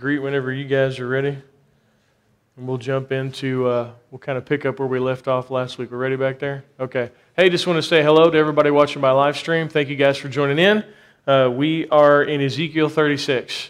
greet whenever you guys are ready. And we'll jump into, uh, we'll kind of pick up where we left off last week. We're ready back there? Okay. Hey, just want to say hello to everybody watching my live stream. Thank you guys for joining in. Uh, we are in Ezekiel 36.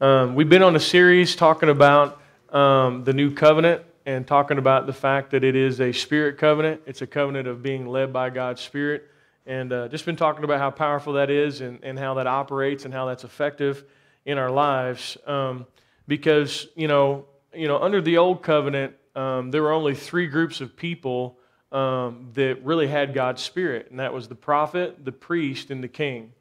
Um, we've been on a series talking about um, the new covenant and talking about the fact that it is a spirit covenant. It's a covenant of being led by God's Spirit. And uh, just been talking about how powerful that is and, and how that operates and how that's effective in our lives. Um, because, you know, you know, under the old covenant, um, there were only three groups of people um, that really had God's Spirit, and that was the prophet, the priest, and the king.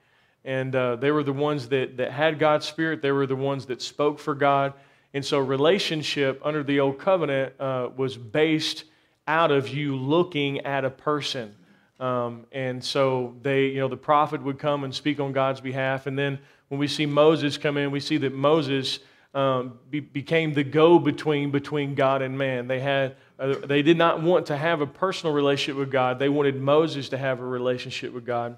And uh, they were the ones that, that had God's Spirit, they were the ones that spoke for God. And so, relationship under the old covenant uh, was based out of you looking at a person. Um, and so they, you know, the prophet would come and speak on God's behalf. And then when we see Moses come in, we see that Moses um, be, became the go-between between God and man. They had, uh, they did not want to have a personal relationship with God. They wanted Moses to have a relationship with God,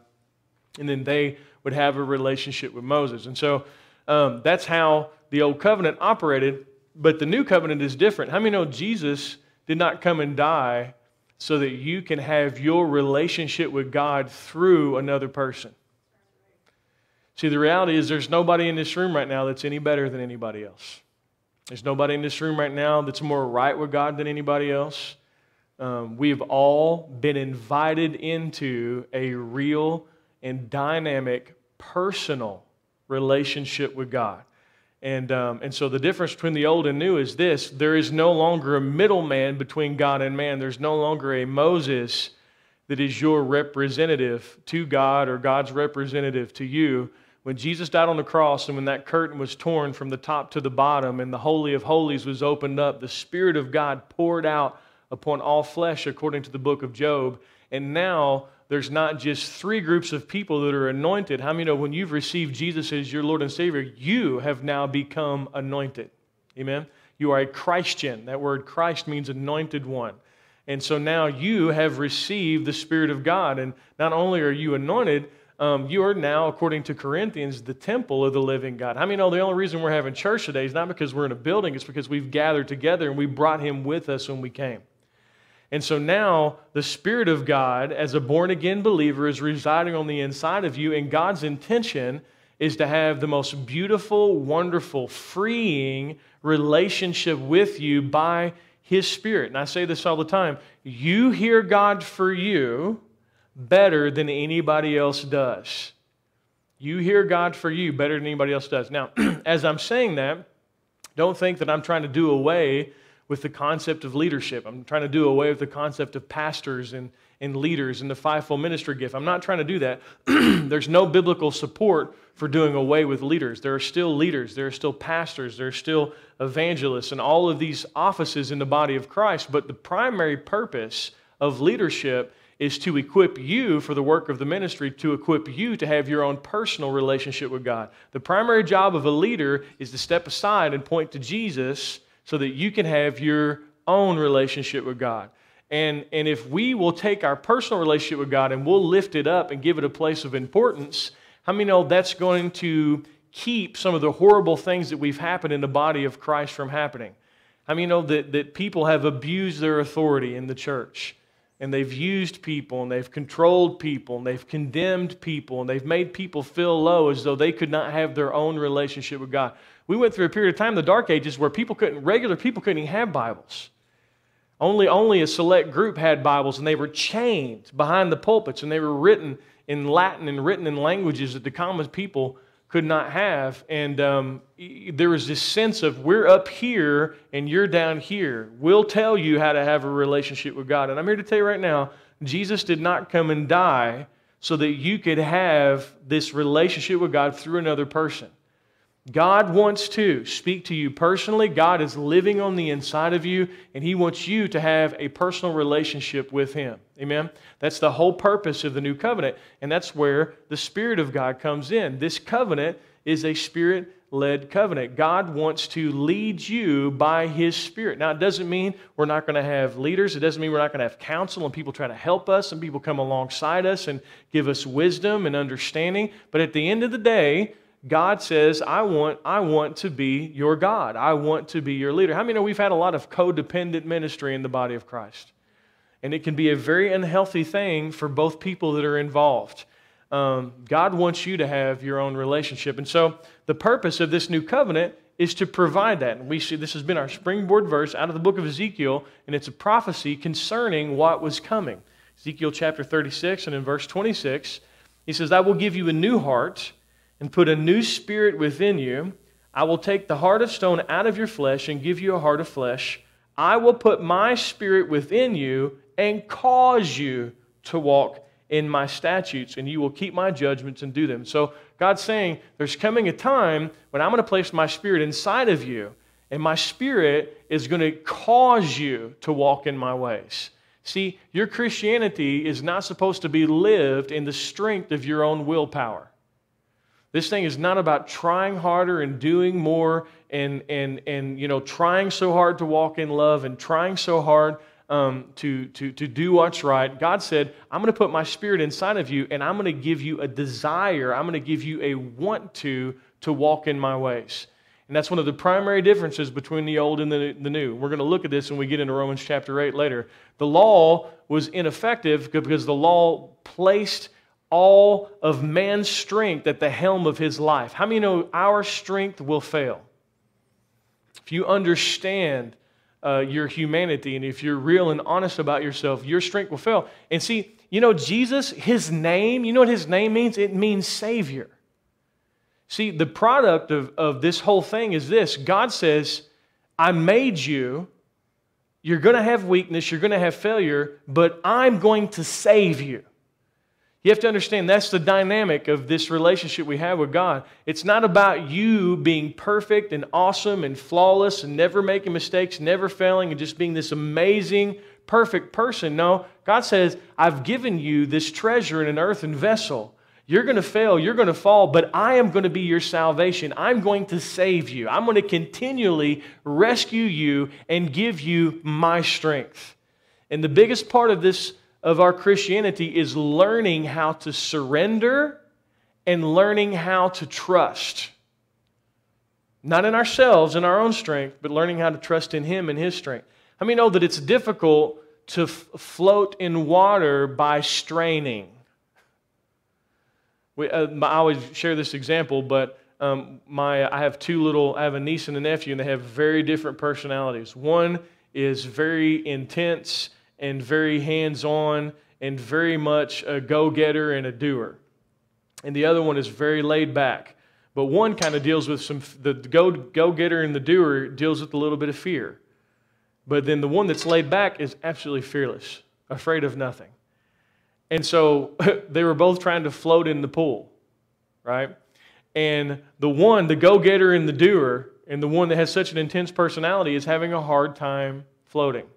and then they would have a relationship with Moses. And so um, that's how the old covenant operated. But the new covenant is different. How many know Jesus did not come and die so that you can have your relationship with God through another person. See, the reality is there's nobody in this room right now that's any better than anybody else. There's nobody in this room right now that's more right with God than anybody else. Um, we've all been invited into a real and dynamic personal relationship with God. And, um, and so the difference between the old and new is this there is no longer a middleman between God and man. There's no longer a Moses that is your representative to God or God's representative to you. When Jesus died on the cross and when that curtain was torn from the top to the bottom and the Holy of Holies was opened up, the Spirit of God poured out upon all flesh, according to the book of Joel. And now there's not just three groups of people that are anointed. How many know when you've received Jesus as your Lord and Savior, you have now become anointed? Amen? You are a Christian. That word Christ means anointed one. And so now you have received the Spirit of God. And not only are you anointed, um, you are now, according to Corinthians, the temple of the living God. I mean, know the only reason we're having church today is not because we're in a building, it's because we've gathered together and we brought Him with us when we came. And so now the Spirit of God, as a born again believer, is residing on the inside of you, and God's intention is to have the most beautiful, wonderful, freeing relationship with you by His Spirit. And I say this all the time you hear God for you better than anybody else does. You hear God for you better than anybody else does. Now, as I'm saying that, don't think that I'm trying to do away with the concept of leadership. I'm trying to do away with the concept of pastors and, and leaders and the fivefold ministry gift. I'm not trying to do that. There's no biblical support for doing away with leaders. There are still leaders, there are still pastors, there are still evangelists, and all of these offices in the body of Christ. But the primary purpose of leadership is to equip you for the work of the ministry, to equip you to have your own personal relationship with God. The primary job of a leader is to step aside and point to Jesus so that you can have your own relationship with God. And, and if we will take our personal relationship with God and we'll lift it up and give it a place of importance, how many know that's going to keep some of the horrible things that we've happened in the body of Christ from happening? How many know that, that people have abused their authority in the church? And they've used people and they've controlled people and they've condemned people and they've made people feel low as though they could not have their own relationship with God. We went through a period of time the dark ages where people couldn't, regular people couldn't even have Bibles. Only, only a select group had Bibles, and they were chained behind the pulpits, and they were written in Latin and written in languages that the common people could not have. And um, there was this sense of we're up here and you're down here. We'll tell you how to have a relationship with God. And I'm here to tell you right now Jesus did not come and die so that you could have this relationship with God through another person. God wants to speak to you personally. God is living on the inside of you, and He wants you to have a personal relationship with Him. Amen? That's the whole purpose of the new covenant, and that's where the Spirit of God comes in. This covenant is a Spirit led covenant. God wants to lead you by His Spirit. Now, it doesn't mean we're not going to have leaders, it doesn't mean we're not going to have counsel and people try to help us and people come alongside us and give us wisdom and understanding. But at the end of the day, God says, I want, I want to be your God. I want to be your leader. How many know we've had a lot of codependent ministry in the body of Christ? And it can be a very unhealthy thing for both people that are involved. Um, God wants you to have your own relationship. And so the purpose of this new covenant is to provide that. And we see this has been our springboard verse out of the book of Ezekiel, and it's a prophecy concerning what was coming. Ezekiel chapter 36 and in verse 26, he says, I will give you a new heart and put a new spirit within you. I will take the heart of stone out of your flesh and give you a heart of flesh. I will put my spirit within you and cause you to walk in my statutes, and you will keep my judgments and do them. So God's saying there's coming a time when I'm going to place my spirit inside of you, and my spirit is going to cause you to walk in my ways. See, your Christianity is not supposed to be lived in the strength of your own willpower. This thing is not about trying harder and doing more and, and, and you know, trying so hard to walk in love and trying so hard um, to, to, to do what's right. God said, I'm going to put my spirit inside of you and I'm going to give you a desire, I'm going to give you a want to to walk in my ways. And that's one of the primary differences between the old and the, the new. We're going to look at this when we get into Romans chapter 8 later. The law was ineffective because the law placed all of man's strength at the helm of his life. How many know our strength will fail? If you understand uh, your humanity and if you're real and honest about yourself, your strength will fail. And see, you know, Jesus, his name, you know what his name means? It means Savior. See, the product of, of this whole thing is this God says, I made you. You're going to have weakness, you're going to have failure, but I'm going to save you. You have to understand that's the dynamic of this relationship we have with God. It's not about you being perfect and awesome and flawless and never making mistakes, never failing, and just being this amazing, perfect person. No, God says, I've given you this treasure in an earthen vessel. You're going to fail, you're going to fall, but I am going to be your salvation. I'm going to save you. I'm going to continually rescue you and give you my strength. And the biggest part of this of our Christianity is learning how to surrender and learning how to trust. Not in ourselves, in our own strength, but learning how to trust in Him and His strength. How many know that it's difficult to float in water by straining? We, uh, I always share this example, but um, my, I have two little, I have a niece and a nephew, and they have very different personalities. One is very intense and very hands on and very much a go getter and a doer. And the other one is very laid back. But one kind of deals with some, the go getter and the doer deals with a little bit of fear. But then the one that's laid back is absolutely fearless, afraid of nothing. And so they were both trying to float in the pool, right? And the one, the go getter and the doer, and the one that has such an intense personality is having a hard time floating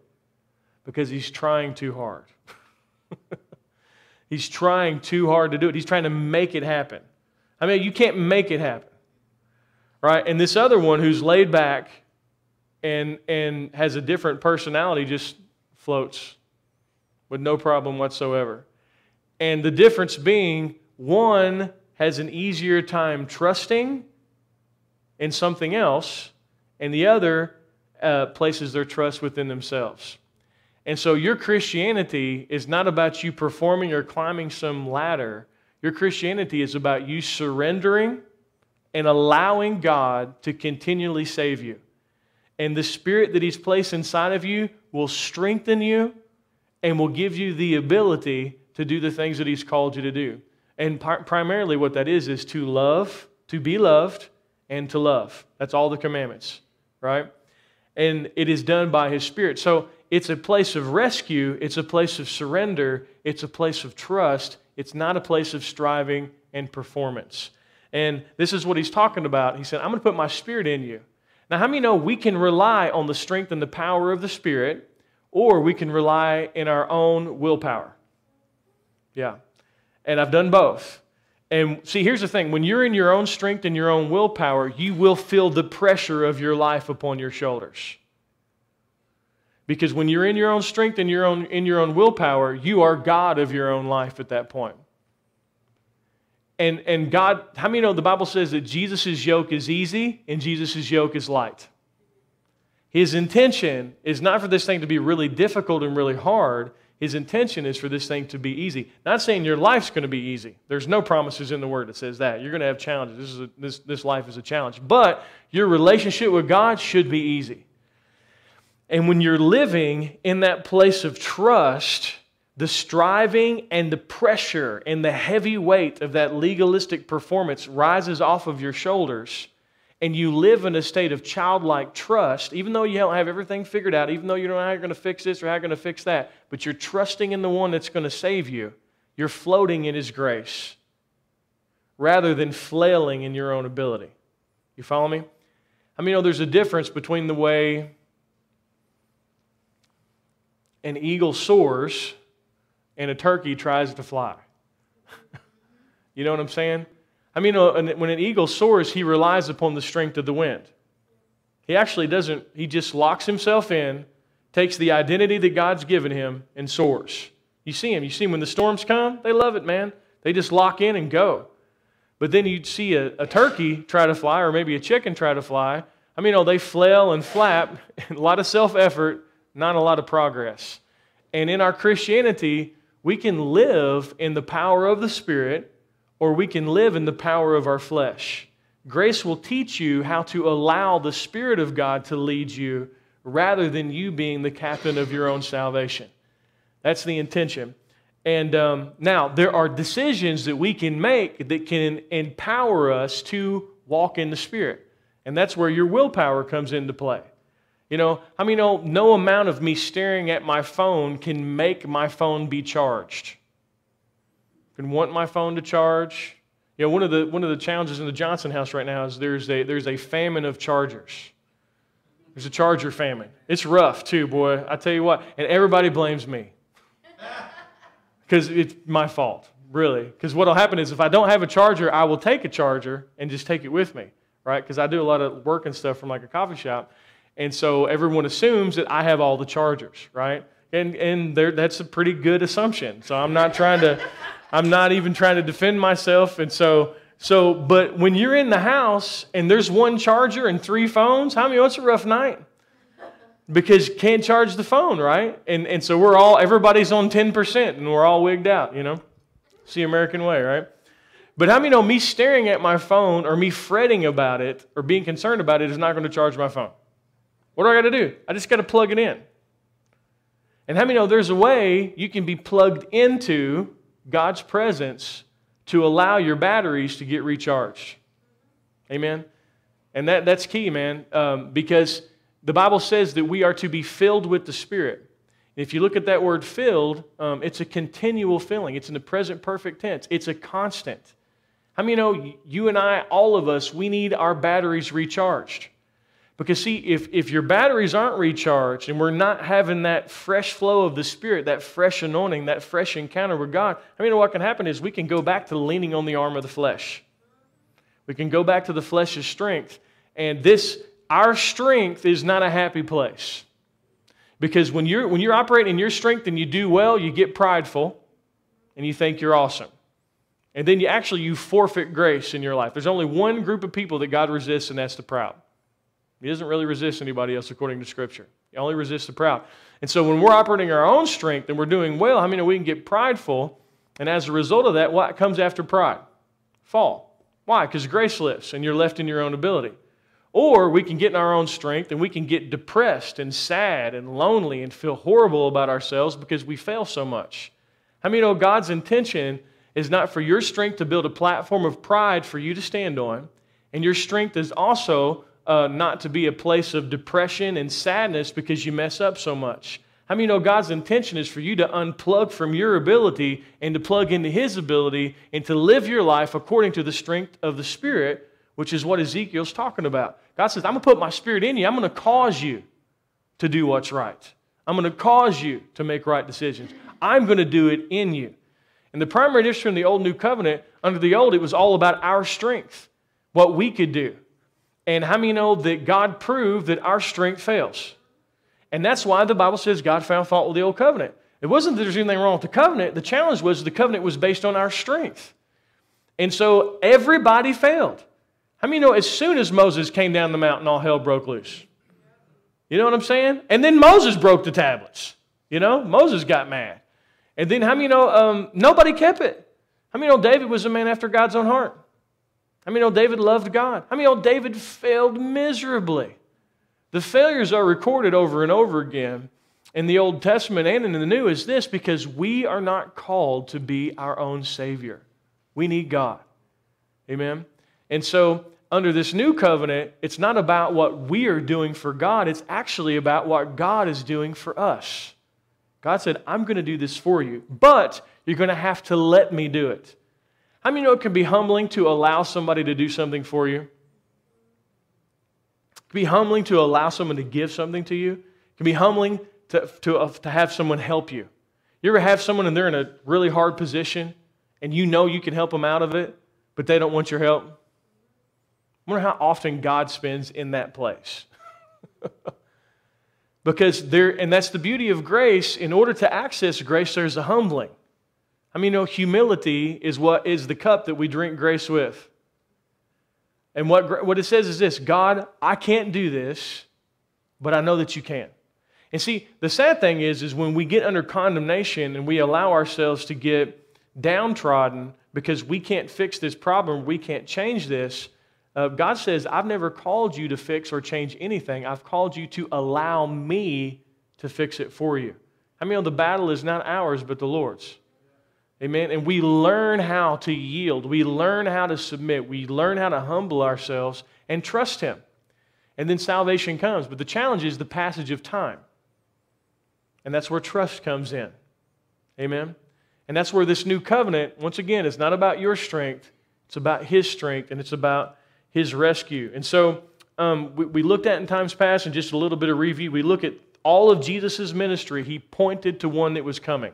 because he's trying too hard. he's trying too hard to do it. He's trying to make it happen. I mean, you can't make it happen. Right? And this other one who's laid back and, and has a different personality just floats with no problem whatsoever. And the difference being one has an easier time trusting in something else, and the other uh, places their trust within themselves. And so your Christianity is not about you performing or climbing some ladder. Your Christianity is about you surrendering and allowing God to continually save you. And the Spirit that He's placed inside of you will strengthen you and will give you the ability to do the things that He's called you to do. And par- primarily, what that is, is to love, to be loved, and to love. That's all the commandments, right? And it is done by His Spirit. So it's a place of rescue, it's a place of surrender, it's a place of trust, it's not a place of striving and performance. And this is what he's talking about. He said, I'm going to put my spirit in you. Now, how many know we can rely on the strength and the power of the Spirit, or we can rely in our own willpower? Yeah. And I've done both. And see, here's the thing when you're in your own strength and your own willpower, you will feel the pressure of your life upon your shoulders. Because when you're in your own strength and your own, in your own willpower, you are God of your own life at that point. And, and God, how many know the Bible says that Jesus' yoke is easy and Jesus' yoke is light? His intention is not for this thing to be really difficult and really hard. His intention is for this thing to be easy. Not saying your life's going to be easy. There's no promises in the Word that says that. You're going to have challenges. This, is a, this, this life is a challenge. But your relationship with God should be easy. And when you're living in that place of trust, the striving and the pressure and the heavy weight of that legalistic performance rises off of your shoulders and you live in a state of childlike trust, even though you don't have everything figured out, even though you don't know how you're going to fix this or how you're going to fix that, but you're trusting in the one that's going to save you, you're floating in His grace rather than flailing in your own ability. You follow me? I mean, you know, there's a difference between the way an eagle soars and a turkey tries to fly. you know what I'm saying? I mean, uh, when an eagle soars, he relies upon the strength of the wind. He actually doesn't, he just locks himself in, takes the identity that God's given him, and soars. You see him. You see him when the storms come, they love it, man. They just lock in and go. But then you'd see a, a turkey try to fly, or maybe a chicken try to fly. I mean, know, they flail and flap, a lot of self effort, not a lot of progress. And in our Christianity, we can live in the power of the Spirit or we can live in the power of our flesh. Grace will teach you how to allow the Spirit of God to lead you rather than you being the captain of your own salvation. That's the intention. And um, now, there are decisions that we can make that can empower us to walk in the Spirit. And that's where your willpower comes into play. You know, I mean, no, no amount of me staring at my phone can make my phone be charged I can want my phone to charge. You know, one of the one of the challenges in the Johnson house right now is there's a there's a famine of chargers. There's a charger famine. It's rough too, boy. I tell you what, and everybody blames me because it's my fault, really. Because what'll happen is if I don't have a charger, I will take a charger and just take it with me, right? Because I do a lot of work and stuff from like a coffee shop, and so everyone assumes that I have all the chargers, right? And and that's a pretty good assumption. So I'm not trying to. I'm not even trying to defend myself. And so, so, but when you're in the house and there's one charger and three phones, how many? What's a rough night? Because you can't charge the phone, right? And, and so we're all, everybody's on 10% and we're all wigged out, you know? See American way, right? But how many know me staring at my phone or me fretting about it or being concerned about it is not going to charge my phone? What do I got to do? I just got to plug it in. And how many know there's a way you can be plugged into God's presence to allow your batteries to get recharged. Amen? And that, that's key, man, um, because the Bible says that we are to be filled with the Spirit. If you look at that word filled, um, it's a continual filling. It's in the present perfect tense. It's a constant. How many know you and I, all of us, we need our batteries recharged? Because, see, if, if your batteries aren't recharged and we're not having that fresh flow of the Spirit, that fresh anointing, that fresh encounter with God, I mean, what can happen is we can go back to leaning on the arm of the flesh. We can go back to the flesh's strength. And this, our strength is not a happy place. Because when you're, when you're operating in your strength and you do well, you get prideful and you think you're awesome. And then you actually you forfeit grace in your life. There's only one group of people that God resists, and that's the proud. He doesn't really resist anybody else according to Scripture. He only resists the proud. And so when we're operating our own strength and we're doing well, I mean, we can get prideful. And as a result of that, what comes after pride? Fall. Why? Because grace lifts and you're left in your own ability. Or we can get in our own strength and we can get depressed and sad and lonely and feel horrible about ourselves because we fail so much. How I many know God's intention is not for your strength to build a platform of pride for you to stand on, and your strength is also uh, not to be a place of depression and sadness because you mess up so much. How many you know God's intention is for you to unplug from your ability and to plug into His ability and to live your life according to the strength of the Spirit, which is what Ezekiel's talking about. God says, I'm going to put my Spirit in you. I'm going to cause you to do what's right. I'm going to cause you to make right decisions. I'm going to do it in you. And the primary difference from the Old New Covenant, under the Old, it was all about our strength, what we could do. And how many know that God proved that our strength fails? And that's why the Bible says God found fault with the old covenant. It wasn't that there's anything wrong with the covenant. The challenge was the covenant was based on our strength. And so everybody failed. How many know as soon as Moses came down the mountain, all hell broke loose? You know what I'm saying? And then Moses broke the tablets. You know, Moses got mad. And then how many know um, nobody kept it? How many know David was a man after God's own heart? How many know oh, David loved God? How many know oh, David failed miserably? The failures are recorded over and over again in the Old Testament and in the New is this because we are not called to be our own Savior. We need God. Amen? And so, under this new covenant, it's not about what we are doing for God, it's actually about what God is doing for us. God said, I'm going to do this for you, but you're going to have to let me do it. How many know it can be humbling to allow somebody to do something for you? It can be humbling to allow someone to give something to you. It can be humbling to, to, uh, to have someone help you. You ever have someone and they're in a really hard position and you know you can help them out of it, but they don't want your help? I wonder how often God spends in that place. because there, and that's the beauty of grace. In order to access grace, there's a humbling. I mean, you know, humility is what is the cup that we drink grace with. And what, what it says is this God, I can't do this, but I know that you can. And see, the sad thing is, is when we get under condemnation and we allow ourselves to get downtrodden because we can't fix this problem, we can't change this. Uh, God says, I've never called you to fix or change anything. I've called you to allow me to fix it for you. I mean, the battle is not ours, but the Lord's. Amen. And we learn how to yield. We learn how to submit. We learn how to humble ourselves and trust Him. And then salvation comes. But the challenge is the passage of time. And that's where trust comes in. Amen. And that's where this new covenant, once again, is not about your strength, it's about His strength and it's about His rescue. And so um, we, we looked at in times past, and just a little bit of review, we look at all of Jesus' ministry, He pointed to one that was coming.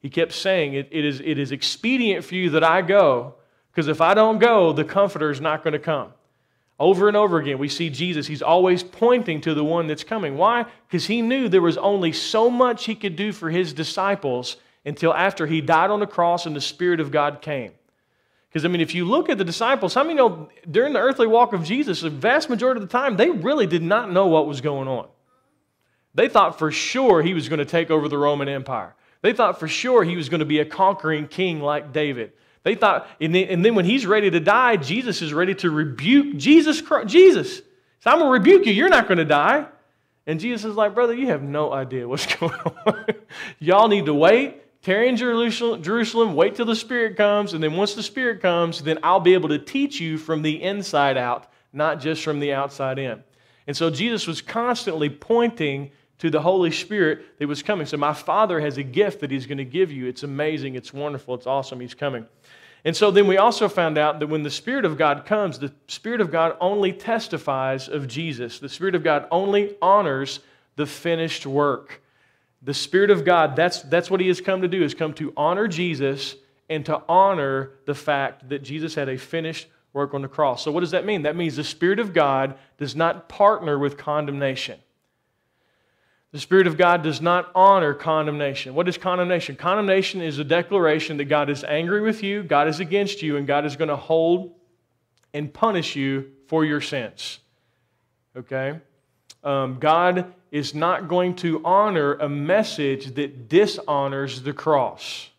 He kept saying, it, it, is, it is expedient for you that I go, because if I don't go, the Comforter is not going to come. Over and over again, we see Jesus. He's always pointing to the one that's coming. Why? Because he knew there was only so much he could do for his disciples until after he died on the cross and the Spirit of God came. Because, I mean, if you look at the disciples, how many know during the earthly walk of Jesus, the vast majority of the time, they really did not know what was going on. They thought for sure he was going to take over the Roman Empire. They thought for sure he was going to be a conquering king like David. They thought, and then, and then when he's ready to die, Jesus is ready to rebuke Jesus. Christ, Jesus, so I'm going to rebuke you. You're not going to die. And Jesus is like, brother, you have no idea what's going on. Y'all need to wait. Tarry in Jerusalem, Jerusalem, wait till the Spirit comes, and then once the Spirit comes, then I'll be able to teach you from the inside out, not just from the outside in. And so Jesus was constantly pointing to the Holy Spirit that was coming. So, my Father has a gift that He's going to give you. It's amazing, it's wonderful, it's awesome. He's coming. And so then we also found out that when the Spirit of God comes, the Spirit of God only testifies of Jesus. The Spirit of God only honors the finished work. The Spirit of God, that's, that's what He has come to do, is come to honor Jesus and to honor the fact that Jesus had a finished work on the cross. So, what does that mean? That means the Spirit of God does not partner with condemnation. The Spirit of God does not honor condemnation. What is condemnation? Condemnation is a declaration that God is angry with you, God is against you, and God is going to hold and punish you for your sins. Okay? Um, God is not going to honor a message that dishonors the cross.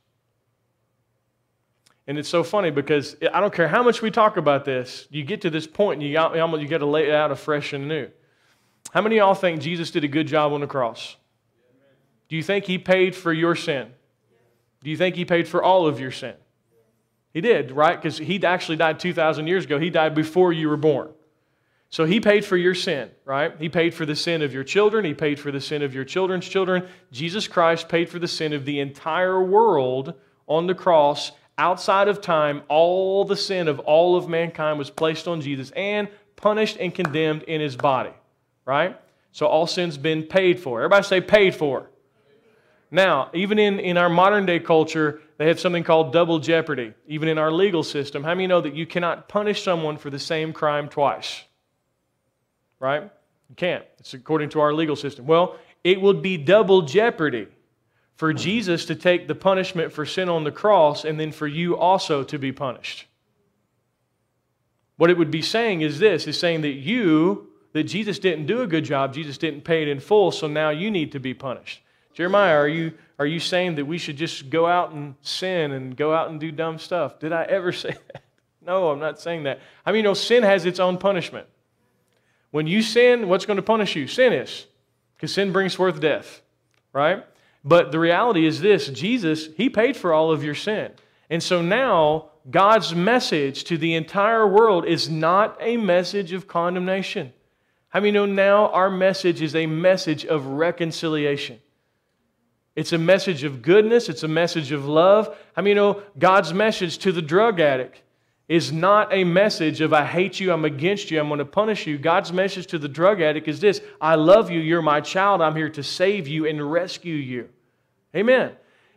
And it's so funny because I don't care how much we talk about this, you get to this point and you got, you got to lay it out afresh and new. How many of y'all think Jesus did a good job on the cross? Do you think he paid for your sin? Do you think he paid for all of your sin? He did, right? Because he actually died 2,000 years ago. He died before you were born. So he paid for your sin, right? He paid for the sin of your children. He paid for the sin of your children's children. Jesus Christ paid for the sin of the entire world on the cross. Outside of time, all the sin of all of mankind was placed on Jesus and punished and condemned in his body right? So all sin's been paid for. Everybody say paid for. Now, even in, in our modern day culture, they have something called double jeopardy. Even in our legal system, how many know that you cannot punish someone for the same crime twice? Right? You can't. It's according to our legal system. Well, it would be double jeopardy for Jesus to take the punishment for sin on the cross and then for you also to be punished. What it would be saying is this is saying that you, that Jesus didn't do a good job, Jesus didn't pay it in full, so now you need to be punished. Jeremiah, are you, are you saying that we should just go out and sin and go out and do dumb stuff? Did I ever say that? No, I'm not saying that. I mean, you know, sin has its own punishment. When you sin, what's going to punish you? Sin is. Because sin brings forth death, right? But the reality is this Jesus, He paid for all of your sin. And so now, God's message to the entire world is not a message of condemnation. How many know now our message is a message of reconciliation? It's a message of goodness, it's a message of love. How many know God's message to the drug addict is not a message of I hate you, I'm against you, I'm going to punish you. God's message to the drug addict is this I love you, you're my child, I'm here to save you and rescue you. Amen.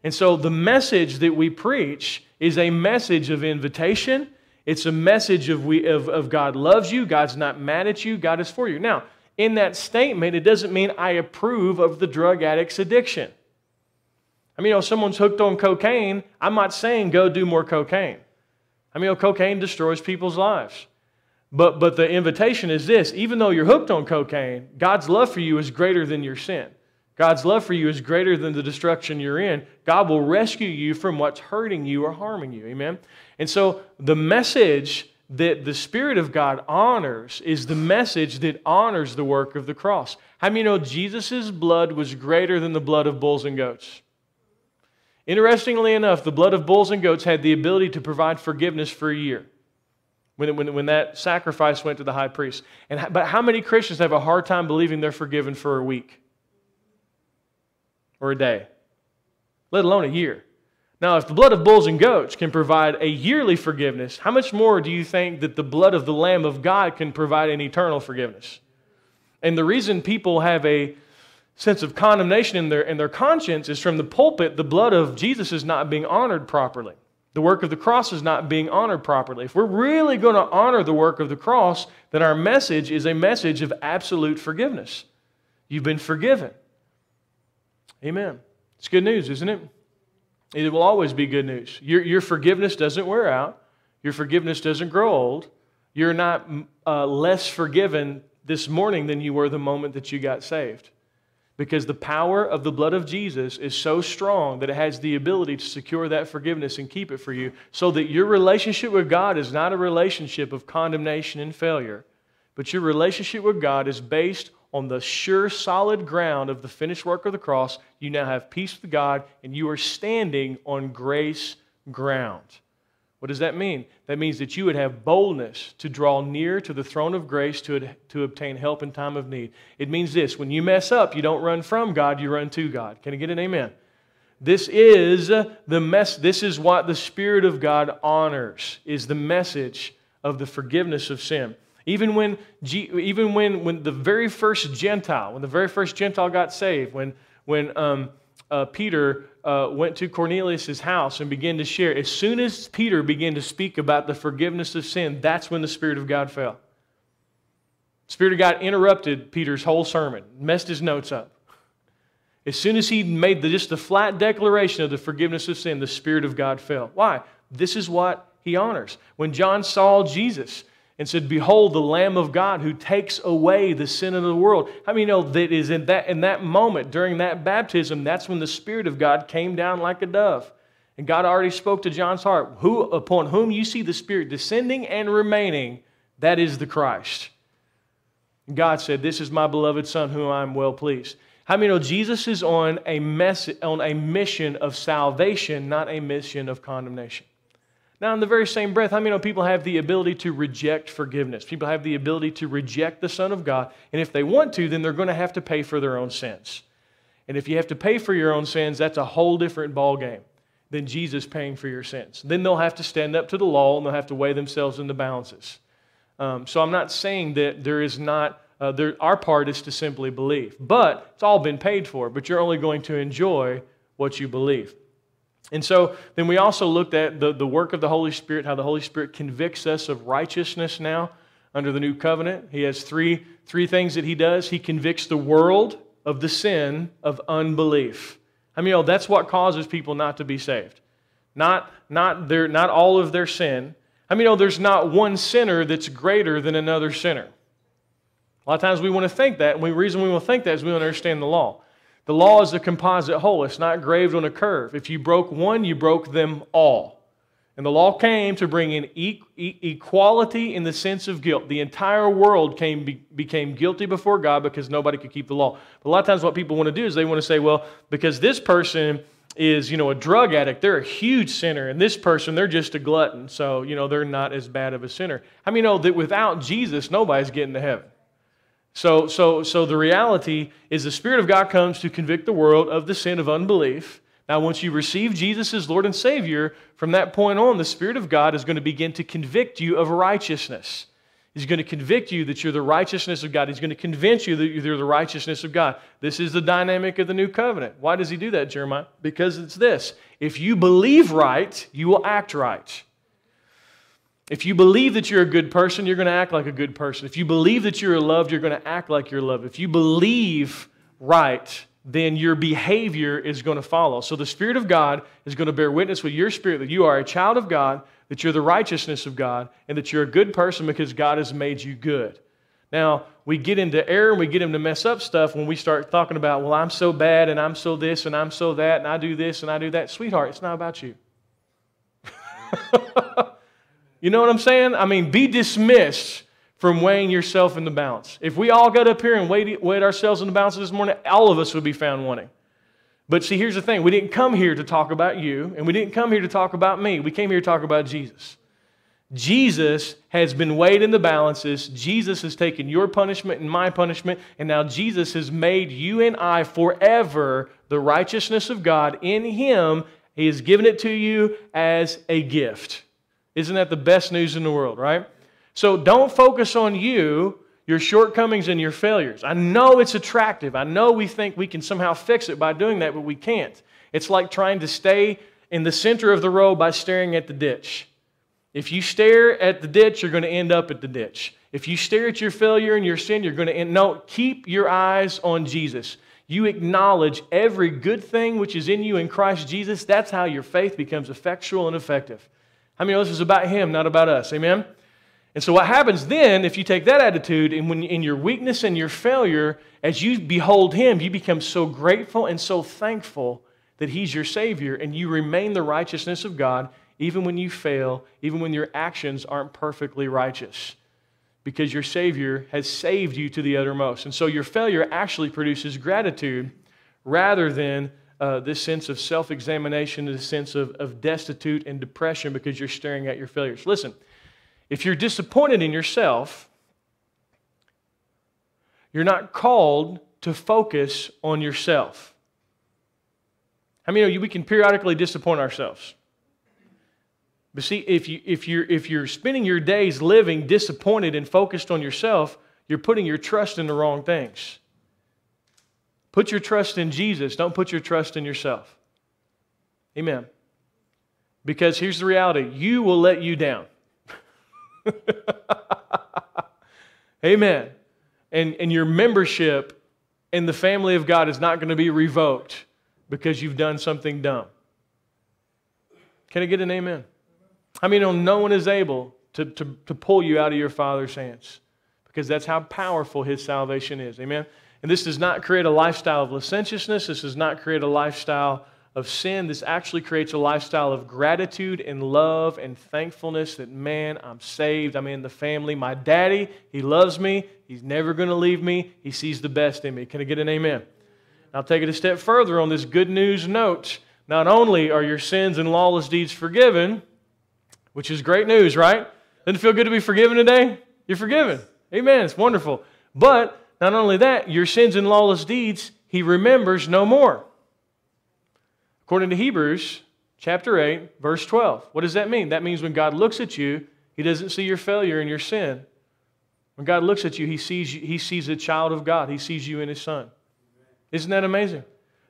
And so the message that we preach is a message of invitation. It's a message of, we, of, of God loves you, God's not mad at you, God is for you. Now, in that statement, it doesn't mean I approve of the drug addict's addiction. I mean, you know, someone's hooked on cocaine, I'm not saying go do more cocaine. I mean, you know, cocaine destroys people's lives. But, but the invitation is this even though you're hooked on cocaine, God's love for you is greater than your sin. God's love for you is greater than the destruction you're in. God will rescue you from what's hurting you or harming you. Amen? And so the message that the Spirit of God honors is the message that honors the work of the cross. How many know Jesus' blood was greater than the blood of bulls and goats? Interestingly enough, the blood of bulls and goats had the ability to provide forgiveness for a year when, when, when that sacrifice went to the high priest. And, but how many Christians have a hard time believing they're forgiven for a week? Or a day, let alone a year. Now, if the blood of bulls and goats can provide a yearly forgiveness, how much more do you think that the blood of the Lamb of God can provide an eternal forgiveness? And the reason people have a sense of condemnation in their, in their conscience is from the pulpit, the blood of Jesus is not being honored properly. The work of the cross is not being honored properly. If we're really going to honor the work of the cross, then our message is a message of absolute forgiveness. You've been forgiven. Amen. It's good news, isn't it? It will always be good news. Your, your forgiveness doesn't wear out, your forgiveness doesn't grow old. You're not uh, less forgiven this morning than you were the moment that you got saved. Because the power of the blood of Jesus is so strong that it has the ability to secure that forgiveness and keep it for you, so that your relationship with God is not a relationship of condemnation and failure, but your relationship with God is based on the sure, solid ground of the finished work of the cross, you now have peace with God and you are standing on grace ground. What does that mean? That means that you would have boldness to draw near to the throne of grace to, to obtain help in time of need. It means this when you mess up, you don't run from God, you run to God. Can I get an amen? This is the mess this is what the spirit of God honors is the message of the forgiveness of sin. Even when, even when, when the very first Gentile, when the very first Gentile got saved, when, when um, uh, Peter uh, went to Cornelius' house and began to share, as soon as Peter began to speak about the forgiveness of sin, that's when the Spirit of God fell. The Spirit of God interrupted Peter's whole sermon, messed his notes up. As soon as he made the, just the flat declaration of the forgiveness of sin, the Spirit of God fell. Why? This is what he honors. When John saw Jesus, and said, Behold, the Lamb of God who takes away the sin of the world. How many know that is in that, in that moment, during that baptism, that's when the Spirit of God came down like a dove. And God already spoke to John's heart. Who, upon whom you see the Spirit descending and remaining, that is the Christ. And God said, This is my beloved Son, whom I am well pleased. How many know Jesus is on a, mess, on a mission of salvation, not a mission of condemnation? Now, in the very same breath, how many know people have the ability to reject forgiveness? People have the ability to reject the Son of God. And if they want to, then they're going to have to pay for their own sins. And if you have to pay for your own sins, that's a whole different ballgame than Jesus paying for your sins. Then they'll have to stand up to the law and they'll have to weigh themselves in the balances. Um, so I'm not saying that there is not, uh, there, our part is to simply believe. But it's all been paid for, but you're only going to enjoy what you believe. And so then we also looked at the, the work of the Holy Spirit, how the Holy Spirit convicts us of righteousness now under the new covenant. He has three, three things that he does. He convicts the world of the sin of unbelief. I mean, oh, that's what causes people not to be saved. Not, not, their, not all of their sin. How many know there's not one sinner that's greater than another sinner? A lot of times we want to think that, and the reason we want to think that is we don't understand the law. The law is a composite whole, it's not graved on a curve. If you broke one, you broke them all. And the law came to bring in e- e- equality in the sense of guilt. The entire world came, be, became guilty before God because nobody could keep the law. But a lot of times, what people want to do is they want to say, well, because this person is, you know, a drug addict, they're a huge sinner, and this person, they're just a glutton, so, you know, they're not as bad of a sinner. I mean, you know that without Jesus, nobody's getting to heaven. So, so, so the reality is the Spirit of God comes to convict the world of the sin of unbelief. Now, once you receive Jesus as Lord and Savior, from that point on, the Spirit of God is going to begin to convict you of righteousness. He's going to convict you that you're the righteousness of God. He's going to convince you that you're the righteousness of God. This is the dynamic of the new covenant. Why does he do that, Jeremiah? Because it's this if you believe right, you will act right. If you believe that you're a good person, you're going to act like a good person. If you believe that you're loved, you're going to act like you're loved. If you believe right, then your behavior is going to follow. So the Spirit of God is going to bear witness with your spirit that you are a child of God, that you're the righteousness of God, and that you're a good person because God has made you good. Now, we get into error and we get him to mess up stuff when we start talking about, well, I'm so bad and I'm so this and I'm so that and I do this and I do that. Sweetheart, it's not about you. you know what I'm saying? I mean, be dismissed from weighing yourself in the balance. If we all got up here and weighed, weighed ourselves in the balance this morning, all of us would be found wanting. But see, here's the thing we didn't come here to talk about you, and we didn't come here to talk about me. We came here to talk about Jesus. Jesus has been weighed in the balances. Jesus has taken your punishment and my punishment, and now Jesus has made you and I forever the righteousness of God in Him. He has given it to you as a gift. Isn't that the best news in the world, right? So don't focus on you, your shortcomings, and your failures. I know it's attractive. I know we think we can somehow fix it by doing that, but we can't. It's like trying to stay in the center of the road by staring at the ditch. If you stare at the ditch, you're going to end up at the ditch. If you stare at your failure and your sin, you're going to end. No, keep your eyes on Jesus. You acknowledge every good thing which is in you in Christ Jesus. That's how your faith becomes effectual and effective. How many of this is about Him, not about us? Amen? And so, what happens then, if you take that attitude, and when in your weakness and your failure, as you behold Him, you become so grateful and so thankful that He's your Savior, and you remain the righteousness of God, even when you fail, even when your actions aren't perfectly righteous, because your Savior has saved you to the uttermost. And so, your failure actually produces gratitude rather than uh, this sense of self examination, this sense of, of destitute and depression because you're staring at your failures. Listen. If you're disappointed in yourself, you're not called to focus on yourself. How I many of you we can periodically disappoint ourselves? But see, if, you, if, you're, if you're spending your days living disappointed and focused on yourself, you're putting your trust in the wrong things. Put your trust in Jesus. Don't put your trust in yourself. Amen. Because here's the reality you will let you down. Amen. And, and your membership in the family of God is not going to be revoked because you've done something dumb. Can I get an amen? I mean, no one is able to, to, to pull you out of your Father's hands because that's how powerful His salvation is. Amen? And this does not create a lifestyle of licentiousness. This does not create a lifestyle of sin, this actually creates a lifestyle of gratitude and love and thankfulness that, man, I'm saved. I'm in the family. My daddy, he loves me. He's never going to leave me. He sees the best in me. Can I get an amen? I'll take it a step further on this good news note. Not only are your sins and lawless deeds forgiven, which is great news, right? Doesn't it feel good to be forgiven today? You're forgiven. Amen. It's wonderful. But not only that, your sins and lawless deeds, he remembers no more. According to Hebrews chapter 8, verse 12. What does that mean? That means when God looks at you, he doesn't see your failure and your sin. When God looks at you, he sees, you, he sees a child of God. He sees you in his son. Isn't that amazing?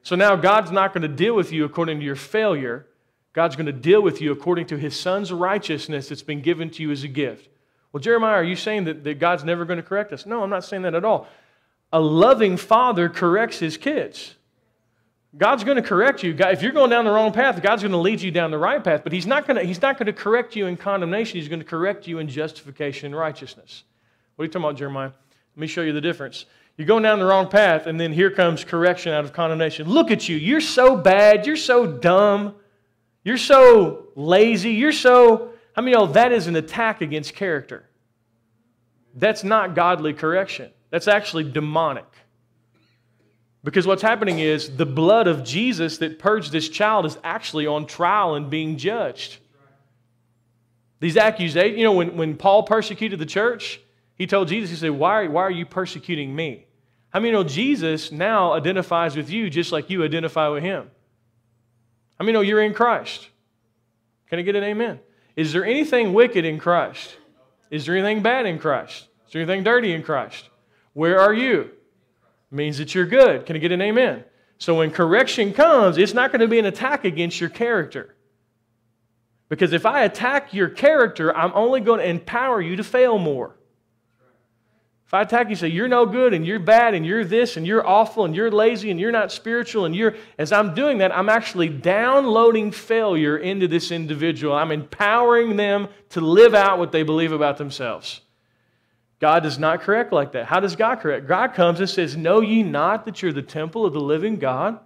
So now God's not going to deal with you according to your failure. God's going to deal with you according to his son's righteousness that's been given to you as a gift. Well, Jeremiah, are you saying that, that God's never going to correct us? No, I'm not saying that at all. A loving father corrects his kids. God's going to correct you. If you're going down the wrong path, God's going to lead you down the right path. But He's not going to, he's not going to correct you in condemnation. He's going to correct you in justification and righteousness. What are you talking about, Jeremiah? Let me show you the difference. You're going down the wrong path, and then here comes correction out of condemnation. Look at you. You're so bad. You're so dumb. You're so lazy. You're so. I mean, oh, that is an attack against character. That's not godly correction. That's actually demonic. Because what's happening is the blood of Jesus that purged this child is actually on trial and being judged. These accusations, you know, when, when Paul persecuted the church, he told Jesus, he said, Why, why are you persecuting me? How many know Jesus now identifies with you just like you identify with him? How many know you're in Christ? Can I get an amen? Is there anything wicked in Christ? Is there anything bad in Christ? Is there anything dirty in Christ? Where are you? means that you're good. Can I get an amen? So when correction comes, it's not going to be an attack against your character. Because if I attack your character, I'm only going to empower you to fail more. If I attack you, say you're no good and you're bad and you're this and you're awful and you're lazy and you're not spiritual and you're, as I'm doing that, I'm actually downloading failure into this individual. I'm empowering them to live out what they believe about themselves. God does not correct like that. How does God correct? God comes and says, Know ye not that you're the temple of the living God?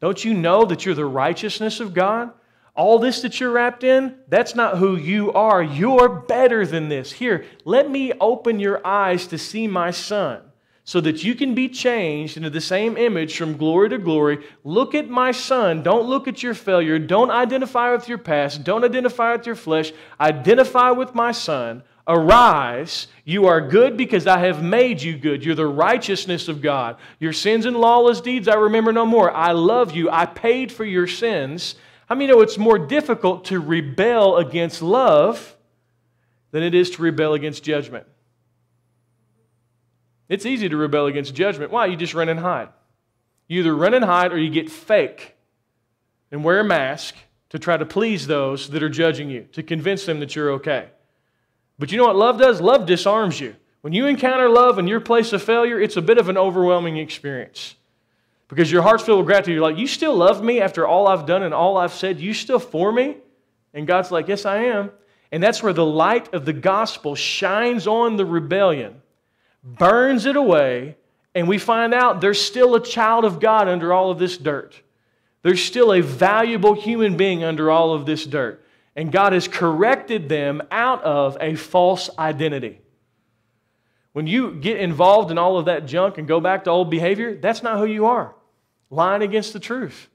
Don't you know that you're the righteousness of God? All this that you're wrapped in, that's not who you are. You're better than this. Here, let me open your eyes to see my son so that you can be changed into the same image from glory to glory. Look at my son. Don't look at your failure. Don't identify with your past. Don't identify with your flesh. Identify with my son Arise, you are good because I have made you good. You're the righteousness of God. Your sins and lawless deeds I remember no more. I love you. I paid for your sins. I many know it's more difficult to rebel against love than it is to rebel against judgment? It's easy to rebel against judgment. Why? You just run and hide. You either run and hide or you get fake and wear a mask to try to please those that are judging you, to convince them that you're okay. But you know what love does? Love disarms you. When you encounter love in your place of failure, it's a bit of an overwhelming experience. Because your heart's filled with gratitude. You're like, You still love me after all I've done and all I've said? You still for me? And God's like, Yes, I am. And that's where the light of the gospel shines on the rebellion, burns it away, and we find out there's still a child of God under all of this dirt. There's still a valuable human being under all of this dirt. And God has corrected them out of a false identity. When you get involved in all of that junk and go back to old behavior, that's not who you are. Lying against the truth.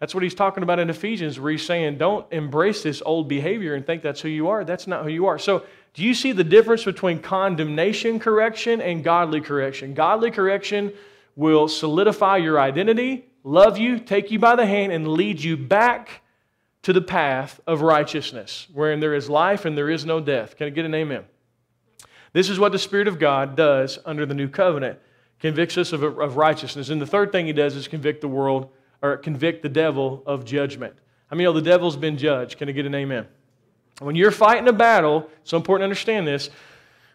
That's what he's talking about in Ephesians, where he's saying, don't embrace this old behavior and think that's who you are. That's not who you are. So, do you see the difference between condemnation correction and godly correction? Godly correction will solidify your identity, love you, take you by the hand, and lead you back to the path of righteousness, wherein there is life and there is no death. Can I get an amen? This is what the Spirit of God does under the new covenant. Convicts us of, of righteousness. And the third thing he does is convict the world, or convict the devil of judgment. I mean, you know, the devil's been judged. Can I get an amen? When you're fighting a battle, it's so important to understand this.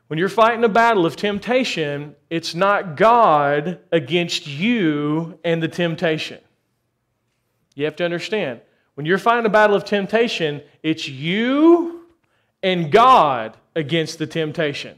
When you're fighting a battle of temptation, it's not God against you and the temptation. You have to understand. When you're fighting a battle of temptation, it's you and God against the temptation.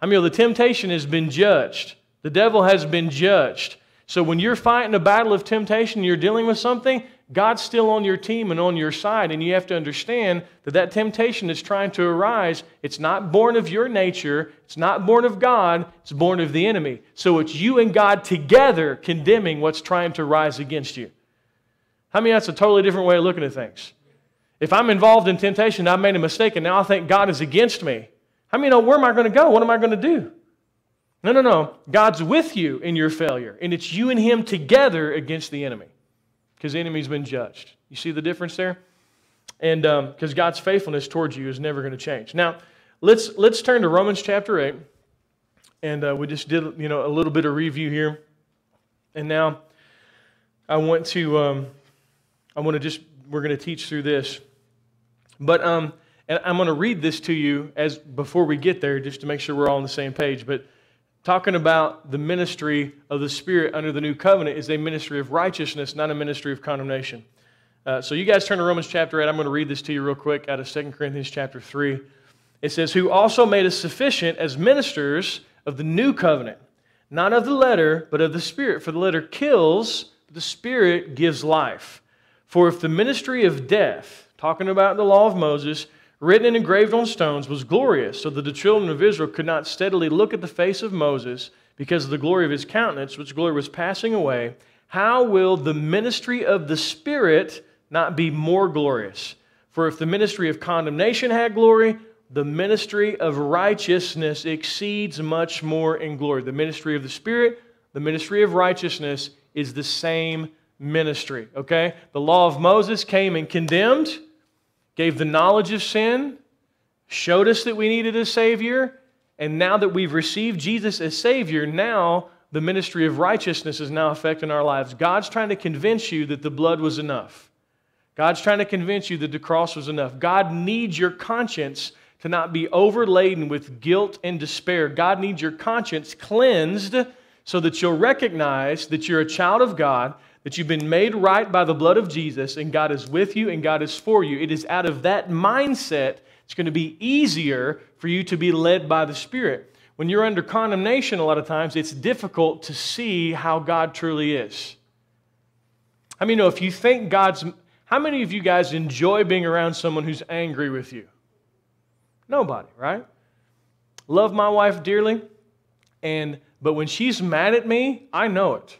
I mean, the temptation has been judged, the devil has been judged. So when you're fighting a battle of temptation, you're dealing with something, God's still on your team and on your side, and you have to understand that that temptation is trying to arise. It's not born of your nature, it's not born of God, it's born of the enemy. So it's you and God together condemning what's trying to rise against you. How I many that's a totally different way of looking at things? If I'm involved in temptation, I've made a mistake, and now I think God is against me. How many know where am I going to go? What am I going to do? No, no, no. God's with you in your failure, and it's you and Him together against the enemy because the enemy's been judged. You see the difference there? And because um, God's faithfulness towards you is never going to change. Now, let's, let's turn to Romans chapter 8. And uh, we just did you know, a little bit of review here. And now I want to um, I want to just, we're going to teach through this. But um, and I'm going to read this to you as before we get there, just to make sure we're all on the same page. But talking about the ministry of the Spirit under the new covenant is a ministry of righteousness, not a ministry of condemnation. Uh, so you guys turn to Romans chapter 8. I'm going to read this to you real quick out of 2 Corinthians chapter 3. It says, Who also made us sufficient as ministers of the new covenant, not of the letter, but of the Spirit. For the letter kills, but the Spirit gives life. For if the ministry of death, talking about the law of Moses, written and engraved on stones, was glorious, so that the children of Israel could not steadily look at the face of Moses because of the glory of his countenance, which glory was passing away, how will the ministry of the Spirit not be more glorious? For if the ministry of condemnation had glory, the ministry of righteousness exceeds much more in glory. The ministry of the Spirit, the ministry of righteousness is the same ministry, okay? The law of Moses came and condemned, gave the knowledge of sin, showed us that we needed a Savior, and now that we've received Jesus as Savior, now the ministry of righteousness is now affecting our lives. God's trying to convince you that the blood was enough. God's trying to convince you that the cross was enough. God needs your conscience to not be overladen with guilt and despair. God needs your conscience cleansed so that you'll recognize that you're a child of God, that you've been made right by the blood of Jesus, and God is with you and God is for you. It is out of that mindset it's going to be easier for you to be led by the Spirit. When you're under condemnation, a lot of times, it's difficult to see how God truly is. I mean, know if you think God's. How many of you guys enjoy being around someone who's angry with you? Nobody, right? Love my wife dearly, and but when she's mad at me, I know it.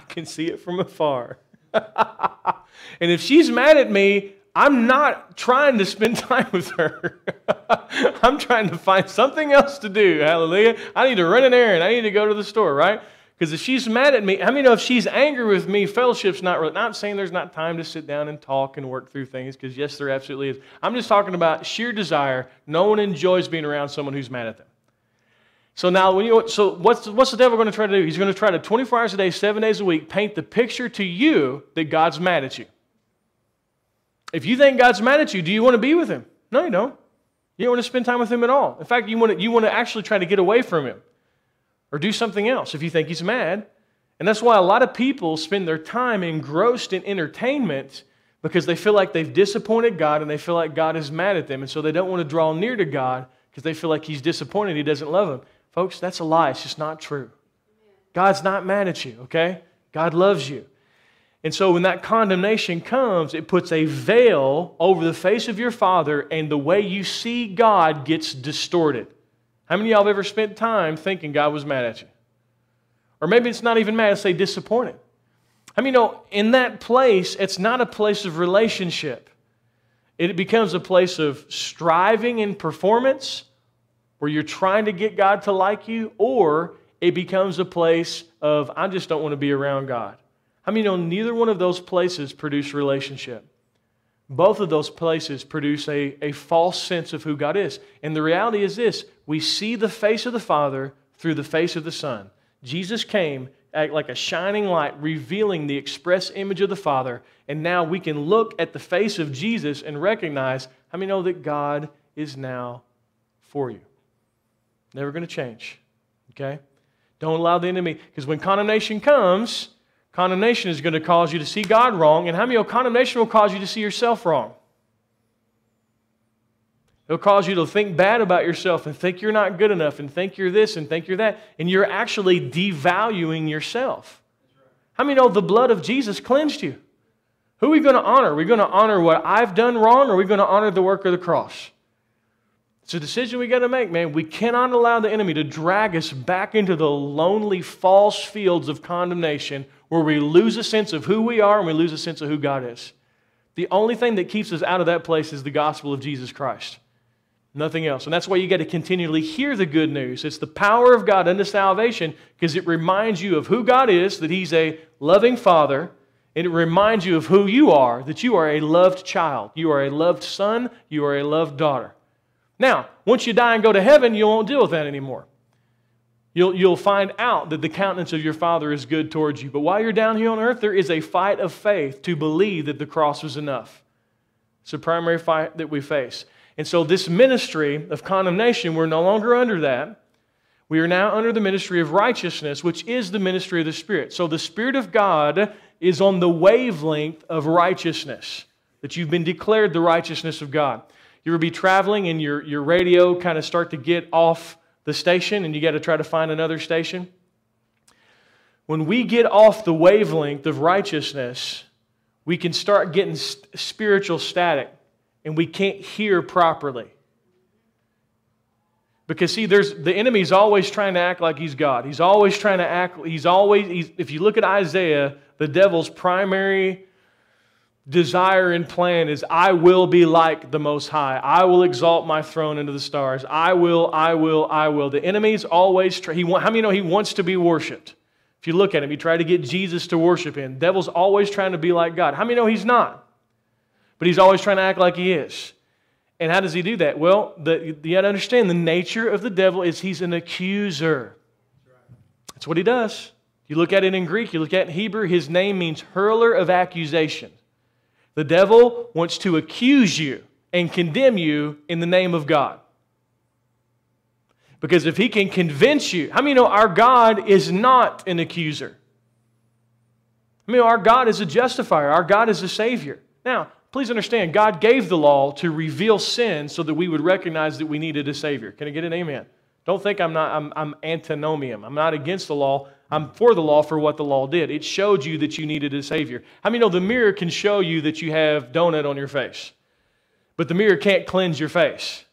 I can see it from afar. and if she's mad at me, I'm not trying to spend time with her. I'm trying to find something else to do. Hallelujah. I need to run an errand. I need to go to the store, right? Because if she's mad at me, I mean, if she's angry with me, fellowship's not really, not saying there's not time to sit down and talk and work through things, because yes, there absolutely is. I'm just talking about sheer desire. No one enjoys being around someone who's mad at them. So now, when you, so what's, what's the devil going to try to do? He's going to try to 24 hours a day, seven days a week, paint the picture to you that God's mad at you. If you think God's mad at you, do you want to be with him? No, you don't. You don't want to spend time with him at all. In fact, you want to, you want to actually try to get away from him or do something else if you think he's mad. And that's why a lot of people spend their time engrossed in entertainment because they feel like they've disappointed God and they feel like God is mad at them. And so they don't want to draw near to God because they feel like he's disappointed, he doesn't love them. Folks, that's a lie. It's just not true. God's not mad at you, okay? God loves you. And so when that condemnation comes, it puts a veil over the face of your father, and the way you see God gets distorted. How many of y'all have ever spent time thinking God was mad at you? Or maybe it's not even mad, say disappointed. I mean, you know, in that place, it's not a place of relationship. It becomes a place of striving and performance, where you're trying to get God to like you, or it becomes a place of, I just don't want to be around God. I mean, know, neither one of those places produce relationship both of those places produce a, a false sense of who God is. And the reality is this we see the face of the Father through the face of the Son. Jesus came like a shining light, revealing the express image of the Father. And now we can look at the face of Jesus and recognize how many know that God is now for you? Never going to change. Okay? Don't allow the enemy, because when condemnation comes, Condemnation is going to cause you to see God wrong, and how many know condemnation will cause you to see yourself wrong? It'll cause you to think bad about yourself and think you're not good enough and think you're this and think you're that, and you're actually devaluing yourself. How many know the blood of Jesus cleansed you? Who are we going to honor? Are we going to honor what I've done wrong, or are we going to honor the work of the cross? It's a decision we got to make, man. We cannot allow the enemy to drag us back into the lonely, false fields of condemnation where we lose a sense of who we are and we lose a sense of who God is. The only thing that keeps us out of that place is the gospel of Jesus Christ. Nothing else. And that's why you got to continually hear the good news. It's the power of God unto salvation because it reminds you of who God is, that He's a loving Father, and it reminds you of who you are, that you are a loved child. You are a loved son. You are a loved daughter. Now, once you die and go to heaven, you won't deal with that anymore. You'll, you'll find out that the countenance of your Father is good towards you. But while you're down here on earth, there is a fight of faith to believe that the cross was enough. It's a primary fight that we face. And so, this ministry of condemnation, we're no longer under that. We are now under the ministry of righteousness, which is the ministry of the Spirit. So the Spirit of God is on the wavelength of righteousness, that you've been declared the righteousness of God. You ever be traveling and your, your radio kind of start to get off the station and you got to try to find another station? When we get off the wavelength of righteousness, we can start getting spiritual static and we can't hear properly. Because see, there's the enemy's always trying to act like he's God. He's always trying to act. He's always. He's, if you look at Isaiah, the devil's primary desire and plan is, "I will be like the Most High. I will exalt my throne into the stars. I will. I will. I will." The enemy's always. Try, he. How many know he wants to be worshipped? If you look at him, he tried to get Jesus to worship him. Devil's always trying to be like God. How many know he's not? But he's always trying to act like he is. And how does he do that? Well, the, you got to understand the nature of the devil is he's an accuser. That's what he does. You look at it in Greek, you look at it in Hebrew, his name means hurler of accusation. The devil wants to accuse you and condemn you in the name of God. Because if he can convince you, how many know our God is not an accuser? I mean, our God is a justifier, our God is a Savior. Now, Please understand, God gave the law to reveal sin so that we would recognize that we needed a Savior. Can I get an amen? Don't think I'm not, I'm, I'm antinomian. I'm not against the law. I'm for the law for what the law did. It showed you that you needed a Savior. How many know the mirror can show you that you have donut on your face? But the mirror can't cleanse your face.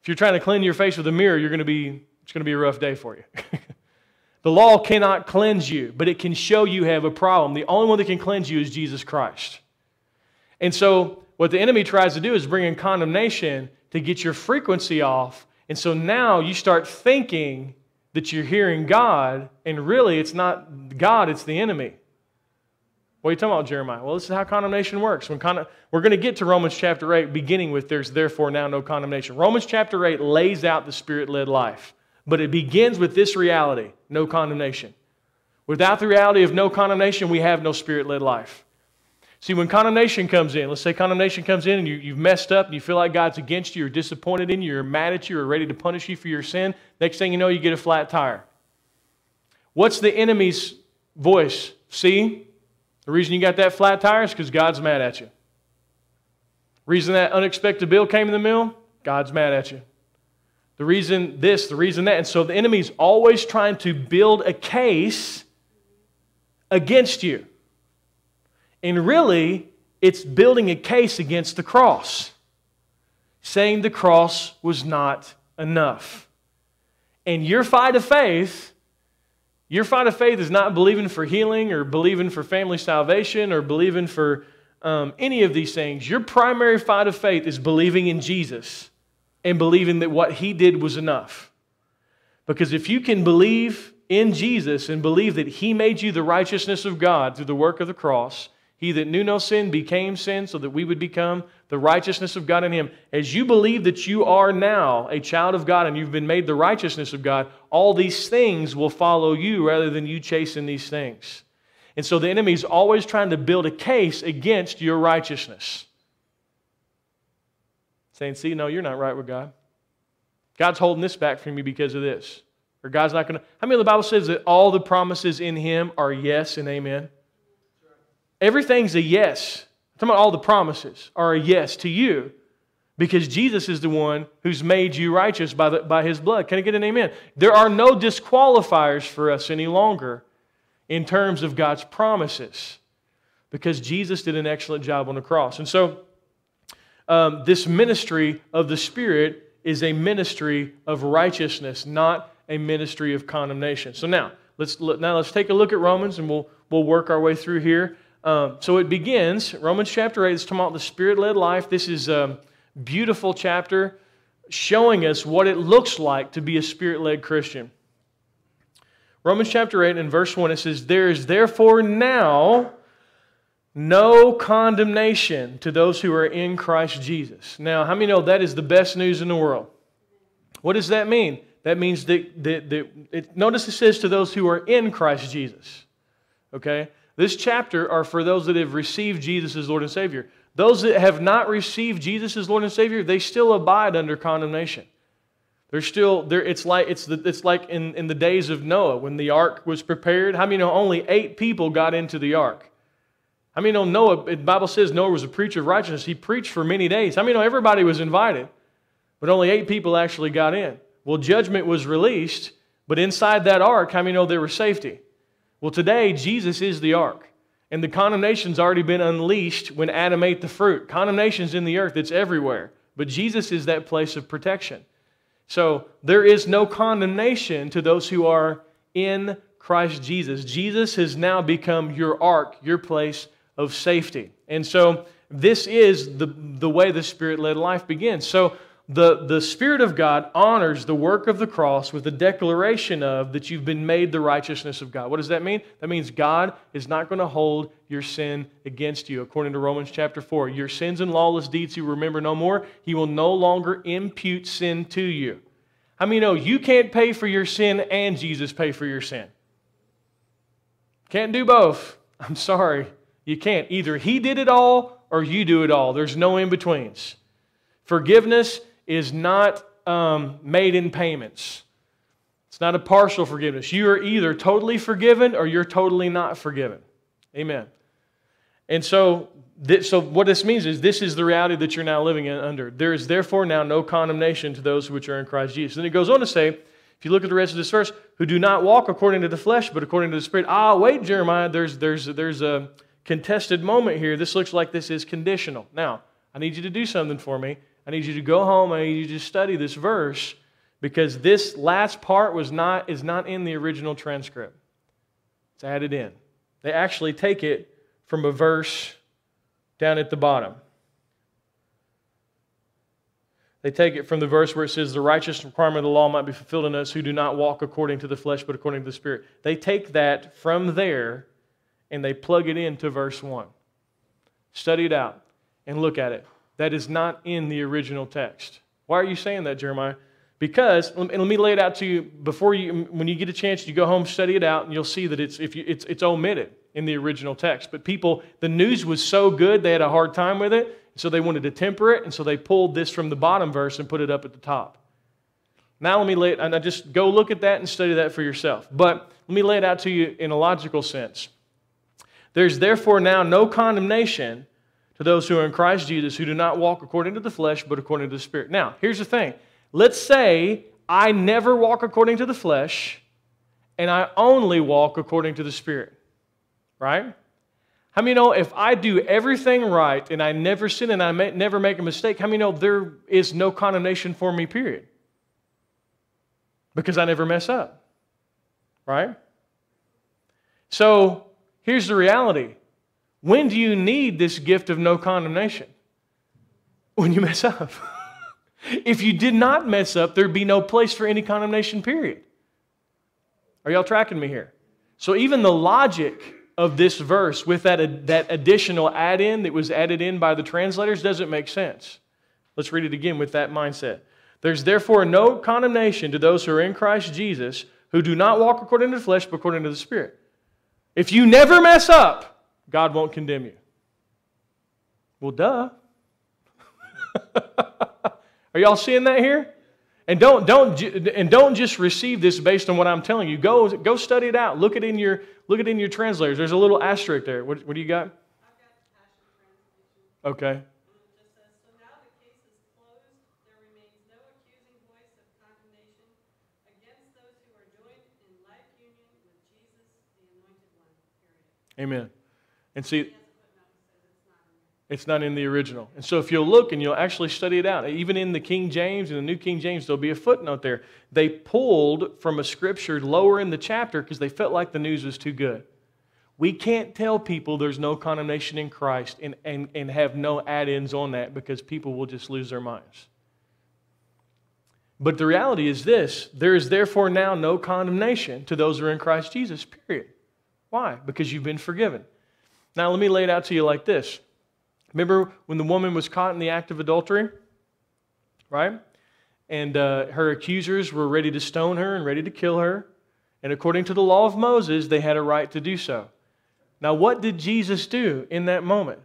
If you're trying to clean your face with a mirror, you're going to be, it's going to be a rough day for you. the law cannot cleanse you, but it can show you have a problem. The only one that can cleanse you is Jesus Christ. And so, what the enemy tries to do is bring in condemnation to get your frequency off. And so now you start thinking that you're hearing God, and really it's not God, it's the enemy. What are you talking about, Jeremiah? Well, this is how condemnation works. When con- we're going to get to Romans chapter 8, beginning with there's therefore now no condemnation. Romans chapter 8 lays out the spirit led life, but it begins with this reality no condemnation. Without the reality of no condemnation, we have no spirit led life. See, when condemnation comes in, let's say condemnation comes in and you, have messed up and you feel like God's against you or disappointed in you or mad at you or ready to punish you for your sin, next thing you know, you get a flat tire. What's the enemy's voice? See, the reason you got that flat tire is because God's mad at you. Reason that unexpected bill came in the mail? God's mad at you. The reason this, the reason that. And so the enemy's always trying to build a case against you. And really, it's building a case against the cross, saying the cross was not enough. And your fight of faith, your fight of faith is not believing for healing or believing for family salvation or believing for um, any of these things. Your primary fight of faith is believing in Jesus and believing that what he did was enough. Because if you can believe in Jesus and believe that he made you the righteousness of God through the work of the cross, he that knew no sin became sin so that we would become the righteousness of God in him. As you believe that you are now a child of God and you've been made the righteousness of God, all these things will follow you rather than you chasing these things. And so the enemy is always trying to build a case against your righteousness. Saying, see, no, you're not right with God. God's holding this back from you because of this. Or God's not going to. How many of the Bible says that all the promises in him are yes and amen? Everything's a yes. Talking about all the promises are a yes to you because Jesus is the one who's made you righteous by, the, by his blood. Can I get an amen? There are no disqualifiers for us any longer in terms of God's promises because Jesus did an excellent job on the cross. And so, um, this ministry of the Spirit is a ministry of righteousness, not a ministry of condemnation. So now, let's, now let's take a look at Romans and we'll, we'll work our way through here. Um, so it begins, Romans chapter 8, it's talking about the spirit led life. This is a beautiful chapter showing us what it looks like to be a spirit led Christian. Romans chapter 8 and verse 1, it says, There is therefore now no condemnation to those who are in Christ Jesus. Now, how many know that is the best news in the world? What does that mean? That means that, that, that it, notice it says to those who are in Christ Jesus. Okay? This chapter are for those that have received Jesus as Lord and Savior. Those that have not received Jesus as Lord and Savior, they still abide under condemnation. There's still there. It's like it's the, it's like in, in the days of Noah when the ark was prepared. How many know only eight people got into the ark? How many know Noah? The Bible says Noah was a preacher of righteousness. He preached for many days. How many know everybody was invited, but only eight people actually got in? Well, judgment was released, but inside that ark, how many know there was safety? Well, today Jesus is the ark. And the condemnation's already been unleashed when Adam ate the fruit. Condemnation's in the earth, it's everywhere. But Jesus is that place of protection. So there is no condemnation to those who are in Christ Jesus. Jesus has now become your ark, your place of safety. And so this is the, the way the Spirit led life begins. So the, the Spirit of God honors the work of the cross with the declaration of that you've been made the righteousness of God. What does that mean? That means God is not going to hold your sin against you. According to Romans chapter 4, your sins and lawless deeds you remember no more. He will no longer impute sin to you. How many know you can't pay for your sin and Jesus pay for your sin? Can't do both. I'm sorry. You can't. Either He did it all or you do it all. There's no in betweens. Forgiveness is not um, made in payments. It's not a partial forgiveness. You are either totally forgiven or you're totally not forgiven. Amen. And so, this, so what this means is this is the reality that you're now living in, under. There is therefore now no condemnation to those which are in Christ Jesus. And it goes on to say, if you look at the rest of this verse, who do not walk according to the flesh, but according to the Spirit. Ah, wait, Jeremiah, there's, there's, there's a contested moment here. This looks like this is conditional. Now, I need you to do something for me. I need you to go home. I need you to study this verse because this last part was not, is not in the original transcript. It's added in. They actually take it from a verse down at the bottom. They take it from the verse where it says, The righteous requirement of the law might be fulfilled in us who do not walk according to the flesh, but according to the Spirit. They take that from there and they plug it into verse 1. Study it out and look at it that is not in the original text. Why are you saying that, Jeremiah? Because, and let me lay it out to you before you, when you get a chance, you go home, study it out, and you'll see that it's, if you, it's, it's omitted in the original text. But people, the news was so good, they had a hard time with it, so they wanted to temper it, and so they pulled this from the bottom verse and put it up at the top. Now let me lay it, and I just go look at that and study that for yourself. But let me lay it out to you in a logical sense. There's therefore now no condemnation to those who are in Christ Jesus, who do not walk according to the flesh, but according to the Spirit. Now, here's the thing. Let's say I never walk according to the flesh, and I only walk according to the Spirit. Right? How many know if I do everything right and I never sin and I never make a mistake, how many know there is no condemnation for me, period? Because I never mess up. Right? So here's the reality when do you need this gift of no condemnation? When you mess up. if you did not mess up, there'd be no place for any condemnation, period. Are y'all tracking me here? So, even the logic of this verse with that, that additional add in that was added in by the translators doesn't make sense. Let's read it again with that mindset. There's therefore no condemnation to those who are in Christ Jesus who do not walk according to the flesh, but according to the Spirit. If you never mess up, God won't condemn you. Well, duh. Are y'all seeing that here? And don't, don't, and don't just receive this based on what I'm telling you. Go, go study it out. Look it in your, look it in your translators. There's a little asterisk there. What, what do you got? Okay. Amen. And see, it's not in the original. And so if you'll look and you'll actually study it out, even in the King James and the New King James, there'll be a footnote there. They pulled from a scripture lower in the chapter because they felt like the news was too good. We can't tell people there's no condemnation in Christ and, and, and have no add ins on that because people will just lose their minds. But the reality is this there is therefore now no condemnation to those who are in Christ Jesus, period. Why? Because you've been forgiven. Now, let me lay it out to you like this. Remember when the woman was caught in the act of adultery? Right? And uh, her accusers were ready to stone her and ready to kill her. And according to the law of Moses, they had a right to do so. Now, what did Jesus do in that moment?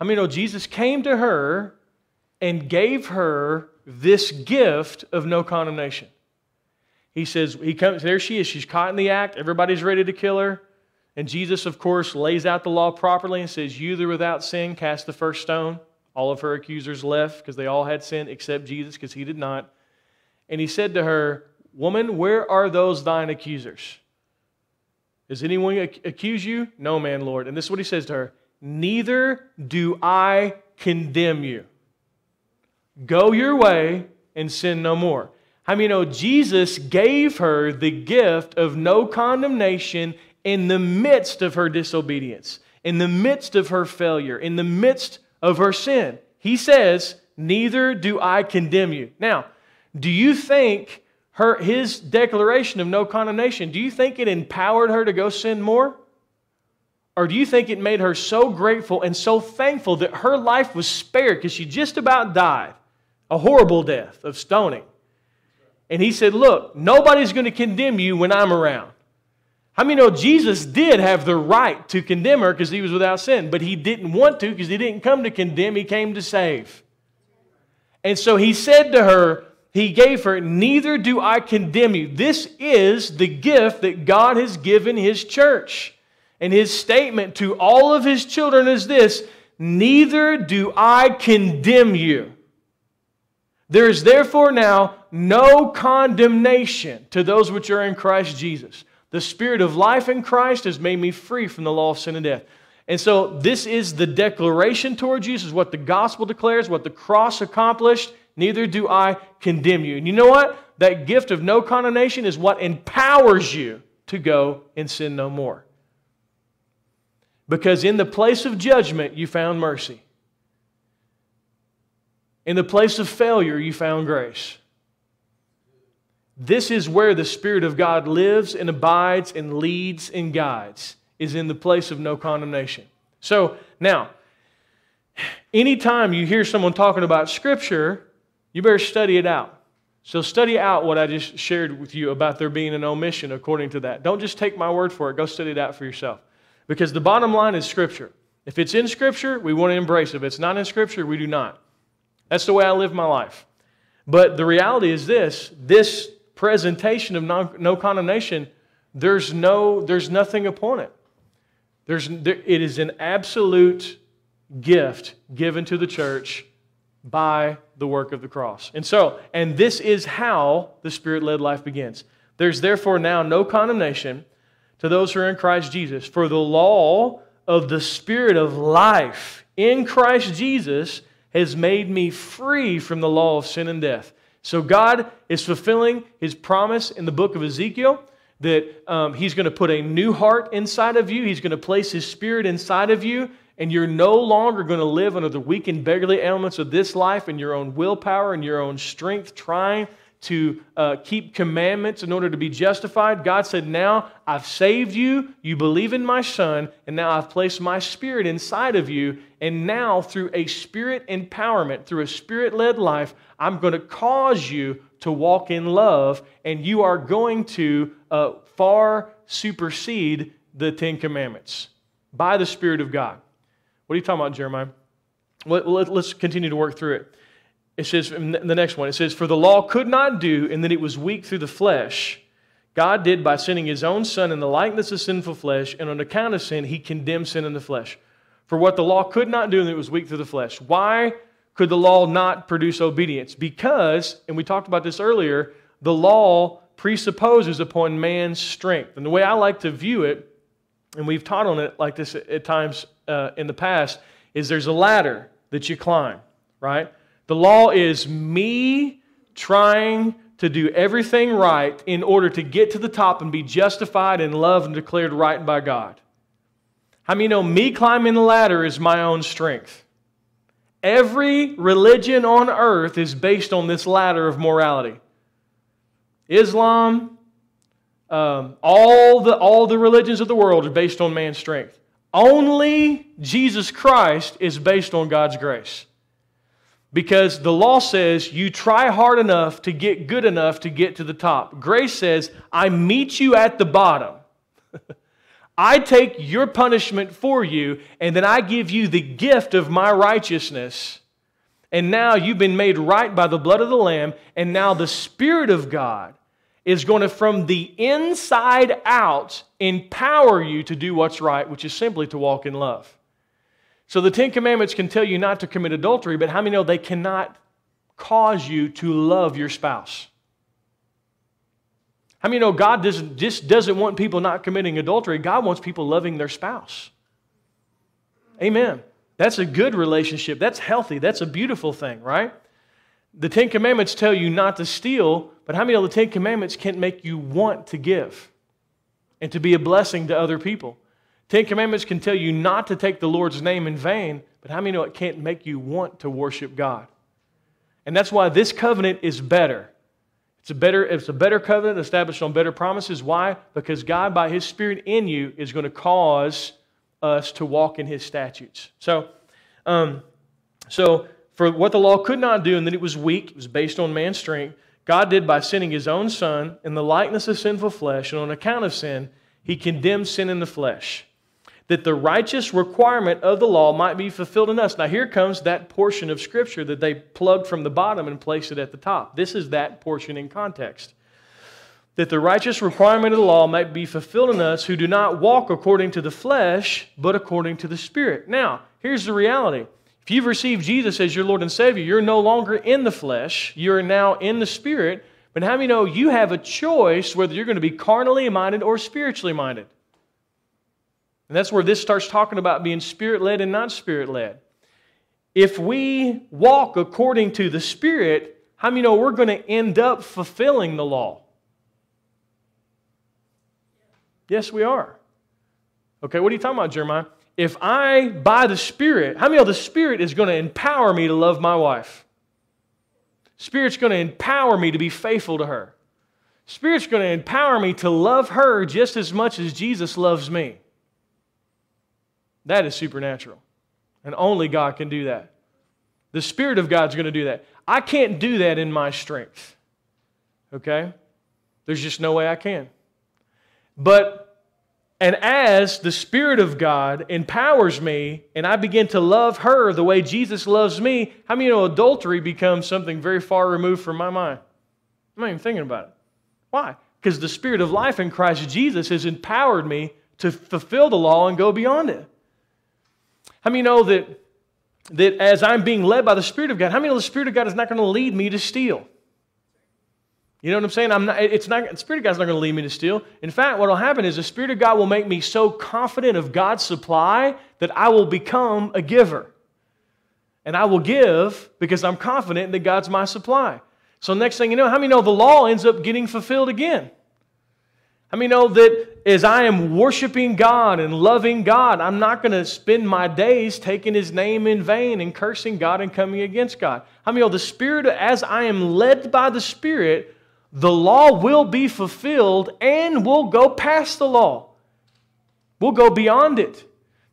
I mean, know Jesus came to her and gave her this gift of no condemnation. He says, he comes, there she is. She's caught in the act. Everybody's ready to kill her. And Jesus, of course, lays out the law properly and says, You that are without sin cast the first stone. All of her accusers left because they all had sin except Jesus because he did not. And he said to her, Woman, where are those thine accusers? Does anyone accuse you? No man, Lord. And this is what he says to her Neither do I condemn you. Go your way and sin no more. How many know Jesus gave her the gift of no condemnation in the midst of her disobedience, in the midst of her failure, in the midst of her sin? He says, Neither do I condemn you. Now, do you think her, his declaration of no condemnation, do you think it empowered her to go sin more? Or do you think it made her so grateful and so thankful that her life was spared because she just about died a horrible death of stoning? And he said, Look, nobody's going to condemn you when I'm around. How many know Jesus did have the right to condemn her because he was without sin, but he didn't want to because he didn't come to condemn, he came to save. And so he said to her, he gave her, Neither do I condemn you. This is the gift that God has given His church. And His statement to all of His children is this Neither do I condemn you. There is therefore now no condemnation to those which are in Christ Jesus. The Spirit of life in Christ has made me free from the law of sin and death. And so, this is the declaration toward Jesus, what the gospel declares, what the cross accomplished neither do I condemn you. And you know what? That gift of no condemnation is what empowers you to go and sin no more. Because in the place of judgment, you found mercy. In the place of failure, you found grace. This is where the Spirit of God lives and abides and leads and guides, is in the place of no condemnation. So now, anytime you hear someone talking about Scripture, you better study it out. So study out what I just shared with you about there being an omission according to that. Don't just take my word for it. Go study it out for yourself. Because the bottom line is Scripture. If it's in Scripture, we want to embrace it. If it's not in Scripture, we do not. That's the way I live my life. But the reality is this this presentation of non, no condemnation, there's, no, there's nothing upon it. There's, there, it is an absolute gift given to the church by the work of the cross. And so, and this is how the Spirit led life begins. There's therefore now no condemnation to those who are in Christ Jesus, for the law of the Spirit of life in Christ Jesus has made me free from the law of sin and death. So God is fulfilling his promise in the book of Ezekiel that um, he's going to put a new heart inside of you. He's going to place his spirit inside of you and you're no longer going to live under the weak and beggarly elements of this life and your own willpower and your own strength trying to uh, keep commandments in order to be justified. God said, Now I've saved you, you believe in my Son, and now I've placed my Spirit inside of you. And now, through a Spirit empowerment, through a Spirit led life, I'm going to cause you to walk in love, and you are going to uh, far supersede the Ten Commandments by the Spirit of God. What are you talking about, Jeremiah? Let's continue to work through it. It says, the next one, it says, For the law could not do, and that it was weak through the flesh. God did by sending his own Son in the likeness of sinful flesh, and on account of sin, he condemned sin in the flesh. For what the law could not do, and it was weak through the flesh. Why could the law not produce obedience? Because, and we talked about this earlier, the law presupposes upon man's strength. And the way I like to view it, and we've taught on it like this at times uh, in the past, is there's a ladder that you climb, right? The law is me trying to do everything right in order to get to the top and be justified and loved and declared right by God. How many know me climbing the ladder is my own strength? Every religion on earth is based on this ladder of morality. Islam, um, all, the, all the religions of the world are based on man's strength. Only Jesus Christ is based on God's grace. Because the law says you try hard enough to get good enough to get to the top. Grace says, I meet you at the bottom. I take your punishment for you, and then I give you the gift of my righteousness. and now you've been made right by the blood of the Lamb, and now the Spirit of God is going to, from the inside out, empower you to do what's right, which is simply to walk in love. So the Ten Commandments can tell you not to commit adultery, but how many know they cannot cause you to love your spouse? How many know God doesn't, just doesn't want people not committing adultery? God wants people loving their spouse. Amen. That's a good relationship. That's healthy. That's a beautiful thing, right? The Ten Commandments tell you not to steal, but how many of the Ten Commandments can make you want to give and to be a blessing to other people? Ten Commandments can tell you not to take the Lord's name in vain, but how many know it can't make you want to worship God? And that's why this covenant is better. It's a better, it's a better covenant established on better promises. Why? Because God, by His Spirit in you, is going to cause us to walk in his statutes. So, um, so for what the law could not do, and that it was weak, it was based on man's strength, God did by sending his own son in the likeness of sinful flesh, and on account of sin, he condemned sin in the flesh, that the righteous requirement of the law might be fulfilled in us. Now, here comes that portion of Scripture that they plugged from the bottom and placed it at the top. This is that portion in context that the righteous requirement of the law might be fulfilled in us who do not walk according to the flesh, but according to the Spirit. Now, here's the reality. If you've received Jesus as your Lord and Savior, you're no longer in the flesh, you're now in the Spirit. But how many know you have a choice whether you're going to be carnally minded or spiritually minded? And that's where this starts talking about being spirit led and not spirit led. If we walk according to the Spirit, how many know we're going to end up fulfilling the law? Yes, we are. Okay, what are you talking about, Jeremiah? If I, by the Spirit, how many know the Spirit is going to empower me to love my wife? Spirit's going to empower me to be faithful to her. Spirit's going to empower me to love her just as much as Jesus loves me. That is supernatural. And only God can do that. The Spirit of God's going to do that. I can't do that in my strength. Okay? There's just no way I can. But, and as the Spirit of God empowers me and I begin to love her the way Jesus loves me, how many know adultery becomes something very far removed from my mind? I'm not even thinking about it. Why? Because the Spirit of life in Christ Jesus has empowered me to fulfill the law and go beyond it. How many know that, that as I'm being led by the Spirit of God, how many know the Spirit of God is not going to lead me to steal? You know what I'm saying? I'm not, it's not, the Spirit of God's not going to lead me to steal. In fact, what will happen is the Spirit of God will make me so confident of God's supply that I will become a giver. And I will give because I'm confident that God's my supply. So, next thing you know, how many know the law ends up getting fulfilled again? How many know that as I am worshiping God and loving God, I'm not going to spend my days taking His name in vain and cursing God and coming against God? How many know the Spirit, as I am led by the Spirit, the law will be fulfilled and we'll go past the law. We'll go beyond it.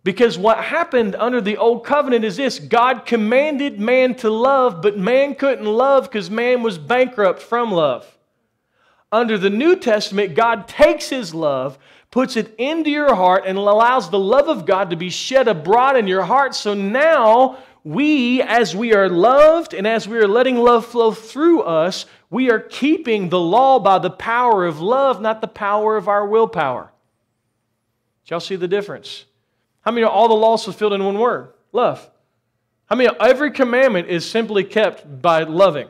Because what happened under the old covenant is this God commanded man to love, but man couldn't love because man was bankrupt from love. Under the New Testament, God takes his love, puts it into your heart, and allows the love of God to be shed abroad in your heart. So now we, as we are loved and as we are letting love flow through us, we are keeping the law by the power of love, not the power of our willpower. Did y'all see the difference? How many all the laws fulfilled in one word? Love. How many every commandment is simply kept by loving?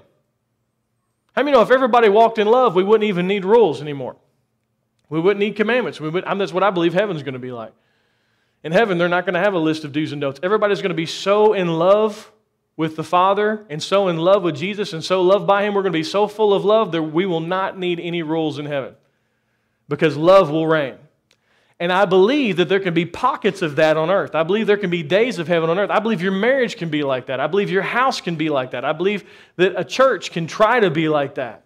How many know if everybody walked in love, we wouldn't even need rules anymore? We wouldn't need commandments. We would, I mean, that's what I believe heaven's going to be like. In heaven, they're not going to have a list of do's and don'ts. Everybody's going to be so in love with the Father and so in love with Jesus and so loved by Him, we're going to be so full of love that we will not need any rules in heaven because love will reign. And I believe that there can be pockets of that on earth. I believe there can be days of heaven on earth. I believe your marriage can be like that. I believe your house can be like that. I believe that a church can try to be like that,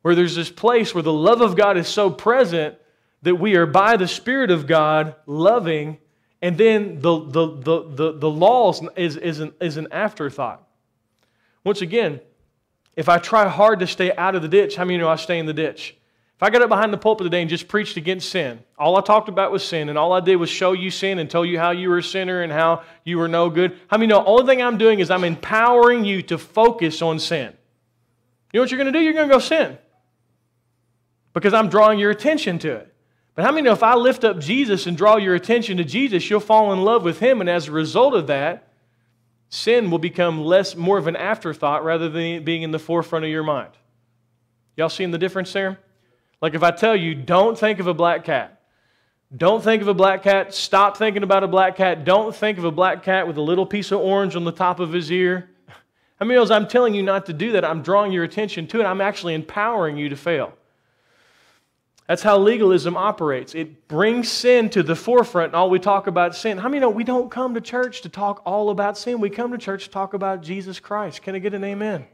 where there's this place where the love of God is so present that we are by the Spirit of God loving and then the, the, the, the, the laws is, is, an, is an afterthought. Once again, if I try hard to stay out of the ditch, how many know I stay in the ditch? If I got up behind the pulpit today and just preached against sin, all I talked about was sin, and all I did was show you sin and tell you how you were a sinner and how you were no good. How many know? Only thing I'm doing is I'm empowering you to focus on sin. You know what you're going to do? You're going to go sin because I'm drawing your attention to it. But how many know if I lift up Jesus and draw your attention to Jesus, you'll fall in love with him, and as a result of that, sin will become less, more of an afterthought rather than being in the forefront of your mind. Y'all seeing the difference there? Like if I tell you, don't think of a black cat. Don't think of a black cat. Stop thinking about a black cat. Don't think of a black cat with a little piece of orange on the top of his ear. How many knows I'm telling you not to do that? I'm drawing your attention to it. I'm actually empowering you to fail. That's how legalism operates. It brings sin to the forefront, and all we talk about sin. How many know we don't come to church to talk all about sin? We come to church to talk about Jesus Christ. Can I get an amen?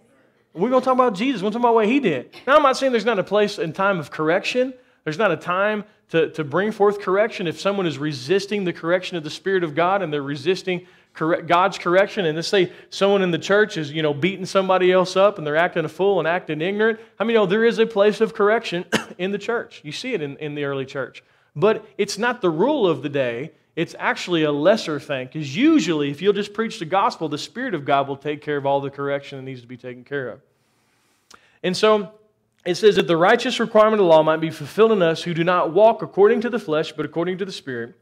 We're going to talk about Jesus. We're going to talk about what he did. Now, I'm not saying there's not a place and time of correction. There's not a time to, to bring forth correction if someone is resisting the correction of the Spirit of God and they're resisting God's correction. And let's say someone in the church is, you know, beating somebody else up and they're acting a fool and acting ignorant. I mean, you know, there is a place of correction in the church. You see it in, in the early church. But it's not the rule of the day. It's actually a lesser thing because usually, if you'll just preach the gospel, the Spirit of God will take care of all the correction that needs to be taken care of. And so it says that the righteous requirement of the law might be fulfilled in us who do not walk according to the flesh, but according to the Spirit.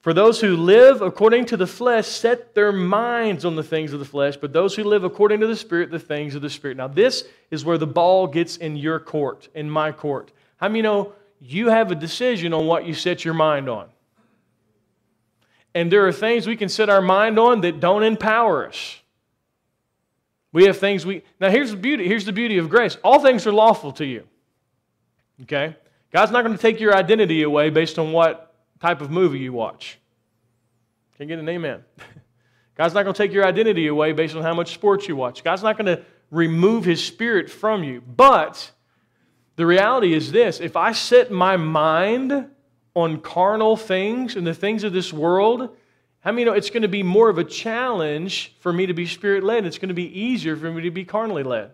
For those who live according to the flesh set their minds on the things of the flesh, but those who live according to the Spirit, the things of the Spirit. Now, this is where the ball gets in your court, in my court. How many know you have a decision on what you set your mind on? And there are things we can set our mind on that don't empower us. We have things we now here's the beauty, here's the beauty of grace. All things are lawful to you. Okay? God's not going to take your identity away based on what type of movie you watch. Can you get an amen? God's not going to take your identity away based on how much sports you watch. God's not going to remove his spirit from you. But the reality is this if I set my mind on carnal things and the things of this world, how many know it's going to be more of a challenge for me to be spirit led? It's going to be easier for me to be carnally led.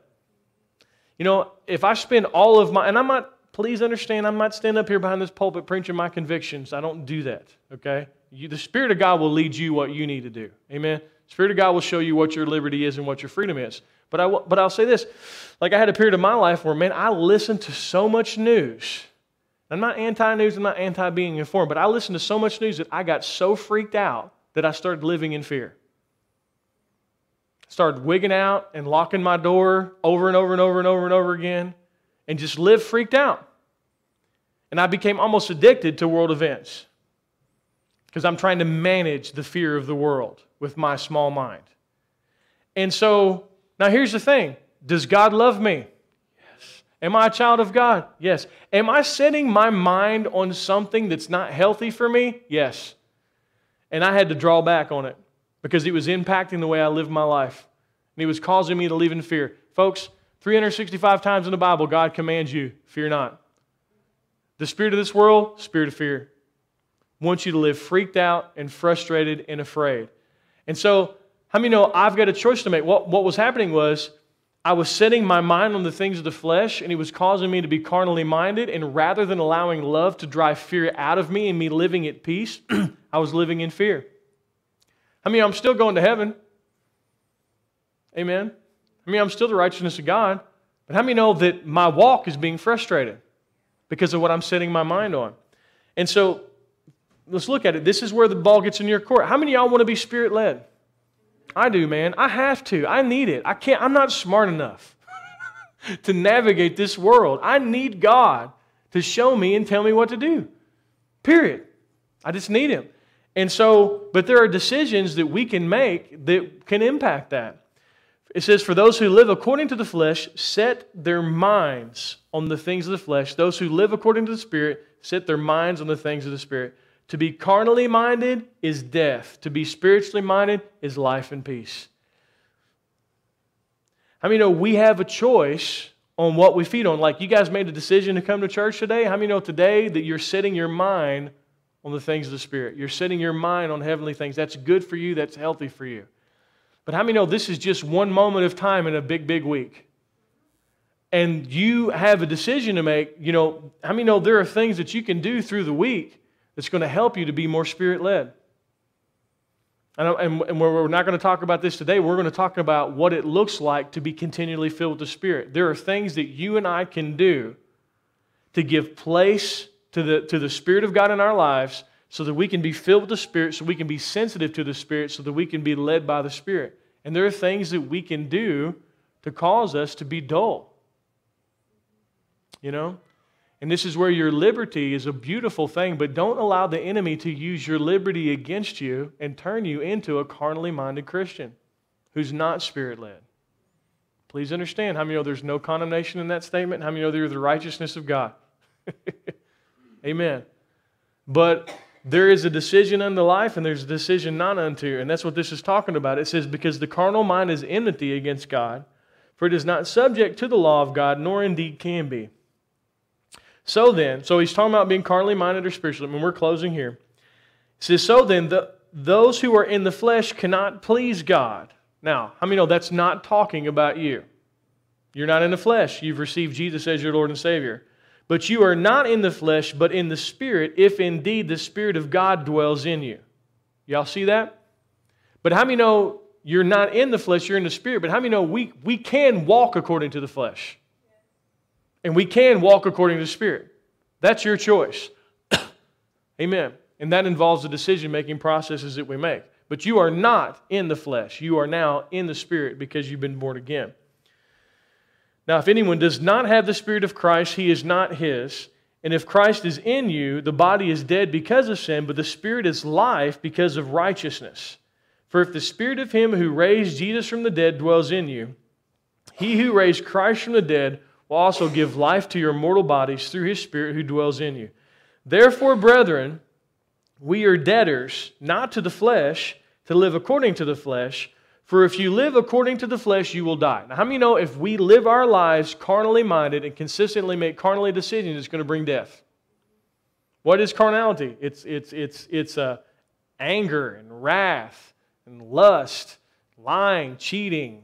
You know, if I spend all of my, and I'm not, please understand, I'm not standing up here behind this pulpit preaching my convictions. I don't do that, okay? You, the Spirit of God will lead you what you need to do. Amen? Spirit of God will show you what your liberty is and what your freedom is. But, I, but I'll say this like I had a period of my life where, man, I listened to so much news I'm not anti news, I'm not anti being informed, but I listened to so much news that I got so freaked out that I started living in fear. Started wigging out and locking my door over and over and over and over and over again and just lived freaked out. And I became almost addicted to world events because I'm trying to manage the fear of the world with my small mind. And so, now here's the thing Does God love me? Yes. Am I a child of God? Yes. Am I setting my mind on something that's not healthy for me? Yes. And I had to draw back on it because it was impacting the way I lived my life. And it was causing me to live in fear. Folks, 365 times in the Bible, God commands you, fear not. The spirit of this world, spirit of fear, wants you to live freaked out and frustrated and afraid. And so, how many know I've got a choice to make? What, what was happening was, I was setting my mind on the things of the flesh, and it was causing me to be carnally minded. And rather than allowing love to drive fear out of me and me living at peace, I was living in fear. I mean, I'm still going to heaven. Amen. I mean, I'm still the righteousness of God. But how many know that my walk is being frustrated because of what I'm setting my mind on? And so let's look at it. This is where the ball gets in your court. How many y'all want to be spirit led? I do, man. I have to. I need it. I can't, I'm not smart enough to navigate this world. I need God to show me and tell me what to do. Period. I just need Him. And so, but there are decisions that we can make that can impact that. It says, For those who live according to the flesh, set their minds on the things of the flesh. Those who live according to the Spirit, set their minds on the things of the Spirit. To be carnally minded is death. To be spiritually minded is life and peace. How many know we have a choice on what we feed on? Like you guys made a decision to come to church today. How many know today that you're setting your mind on the things of the Spirit? You're setting your mind on heavenly things. That's good for you, that's healthy for you. But how many know this is just one moment of time in a big, big week? and you have a decision to make, you know, how many know there are things that you can do through the week that's going to help you to be more spirit led? And, and we're not going to talk about this today. We're going to talk about what it looks like to be continually filled with the Spirit. There are things that you and I can do to give place to the, to the Spirit of God in our lives so that we can be filled with the Spirit, so we can be sensitive to the Spirit, so that we can be led by the Spirit. And there are things that we can do to cause us to be dull. You know? And this is where your liberty is a beautiful thing, but don't allow the enemy to use your liberty against you and turn you into a carnally minded Christian who's not spirit led. Please understand how many know there's no condemnation in that statement? How many know they're the righteousness of God? Amen. But there is a decision unto life and there's a decision not unto. And that's what this is talking about. It says, Because the carnal mind is enmity against God, for it is not subject to the law of God, nor indeed can be. So then, so he's talking about being carnally minded or spiritually. When we're closing here, he says, So then, the, those who are in the flesh cannot please God. Now, how many know that's not talking about you? You're not in the flesh. You've received Jesus as your Lord and Savior. But you are not in the flesh, but in the Spirit, if indeed the Spirit of God dwells in you. Y'all see that? But how many know you're not in the flesh, you're in the Spirit? But how many know we, we can walk according to the flesh? And we can walk according to the Spirit. That's your choice. Amen. And that involves the decision making processes that we make. But you are not in the flesh. You are now in the Spirit because you've been born again. Now, if anyone does not have the Spirit of Christ, he is not his. And if Christ is in you, the body is dead because of sin, but the Spirit is life because of righteousness. For if the Spirit of him who raised Jesus from the dead dwells in you, he who raised Christ from the dead will also give life to your mortal bodies through his Spirit who dwells in you. Therefore, brethren, we are debtors, not to the flesh, to live according to the flesh. For if you live according to the flesh, you will die. Now, how many know if we live our lives carnally minded and consistently make carnally decisions, it's going to bring death? What is carnality? It's, it's, it's, it's uh, anger and wrath and lust, lying, cheating,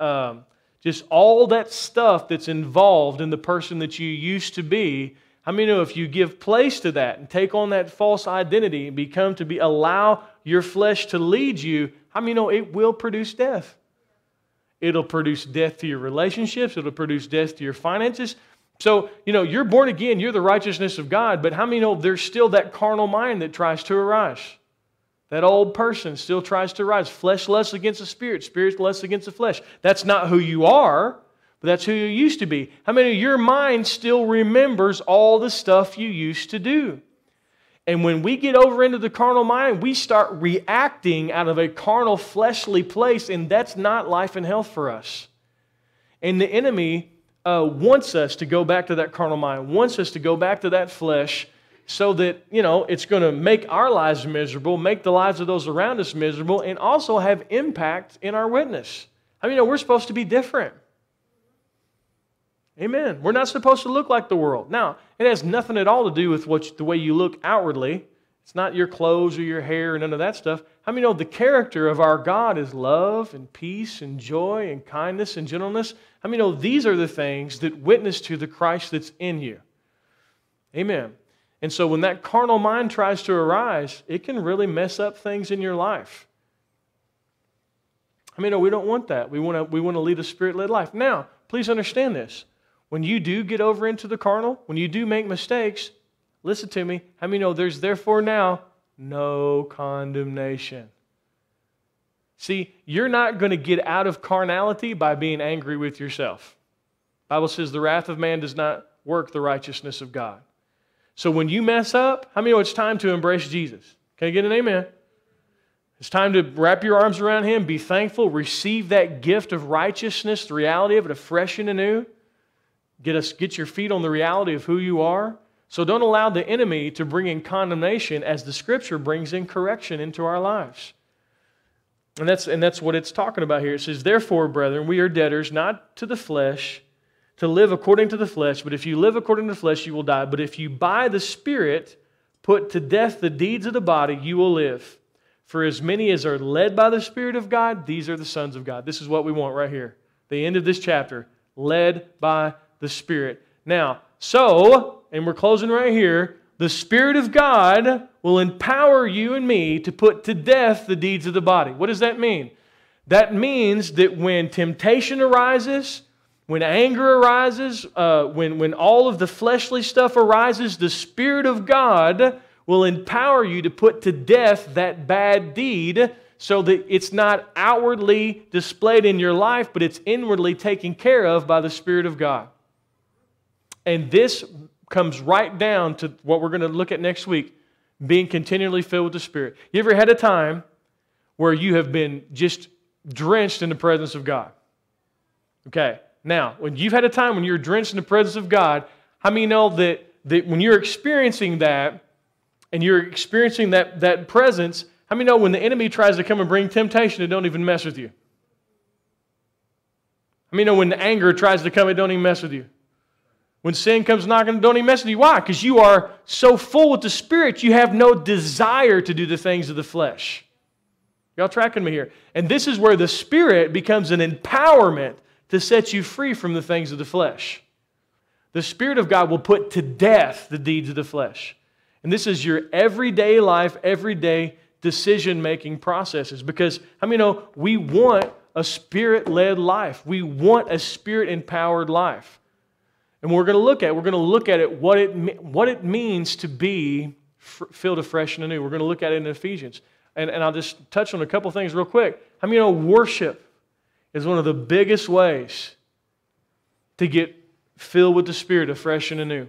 um, just all that stuff that's involved in the person that you used to be. How many know if you give place to that and take on that false identity and become to be allow your flesh to lead you, how many know it will produce death? It'll produce death to your relationships, it'll produce death to your finances. So, you know, you're born again, you're the righteousness of God, but how many know there's still that carnal mind that tries to arise? That old person still tries to rise. Flesh lusts against the spirit, spirit lusts against the flesh. That's not who you are, but that's who you used to be. How many of your mind still remembers all the stuff you used to do? And when we get over into the carnal mind, we start reacting out of a carnal, fleshly place, and that's not life and health for us. And the enemy uh, wants us to go back to that carnal mind, wants us to go back to that flesh so that, you know, it's going to make our lives miserable, make the lives of those around us miserable, and also have impact in our witness. I mean, you know, we're supposed to be different. Amen. We're not supposed to look like the world. Now, it has nothing at all to do with what, the way you look outwardly. It's not your clothes or your hair and none of that stuff. How many know the character of our God is love and peace and joy and kindness and gentleness? How many know these are the things that witness to the Christ that's in you? Amen. And so when that carnal mind tries to arise, it can really mess up things in your life. I mean, no, we don't want that. We want to, we want to lead a spirit led life. Now, please understand this. When you do get over into the carnal, when you do make mistakes, listen to me. How many know there's therefore now no condemnation? See, you're not going to get out of carnality by being angry with yourself. Bible says the wrath of man does not work the righteousness of God. So when you mess up, how many know it's time to embrace Jesus? Can I get an amen? It's time to wrap your arms around Him, be thankful, receive that gift of righteousness, the reality of it afresh and anew. Get, us, get your feet on the reality of who you are. So don't allow the enemy to bring in condemnation as the Scripture brings in correction into our lives. And that's, and that's what it's talking about here. It says, Therefore, brethren, we are debtors not to the flesh to live according to the flesh, but if you live according to the flesh, you will die. But if you by the Spirit put to death the deeds of the body, you will live. For as many as are led by the Spirit of God, these are the sons of God. This is what we want right here. The end of this chapter led by the Spirit. Now, so, and we're closing right here, the Spirit of God will empower you and me to put to death the deeds of the body. What does that mean? That means that when temptation arises, when anger arises, uh, when, when all of the fleshly stuff arises, the Spirit of God will empower you to put to death that bad deed so that it's not outwardly displayed in your life, but it's inwardly taken care of by the Spirit of God. And this comes right down to what we're going to look at next week being continually filled with the Spirit. You ever had a time where you have been just drenched in the presence of God? Okay, now, when you've had a time when you're drenched in the presence of God, how many know that, that when you're experiencing that and you're experiencing that, that presence, how many know when the enemy tries to come and bring temptation, it don't even mess with you? How many know when the anger tries to come, it don't even mess with you? When sin comes knocking, it don't even mess with you. Why? Because you are so full with the Spirit, you have no desire to do the things of the flesh. Y'all tracking me here? And this is where the Spirit becomes an empowerment to set you free from the things of the flesh. The Spirit of God will put to death the deeds of the flesh. And this is your everyday life, everyday decision making processes. Because, how I many know we want a spirit led life? We want a spirit empowered life. And we're going to look at we're going to look at it what it what it means to be filled afresh and anew. We're going to look at it in Ephesians, and, and I'll just touch on a couple things real quick. I mean, you know, worship is one of the biggest ways to get filled with the Spirit afresh and anew.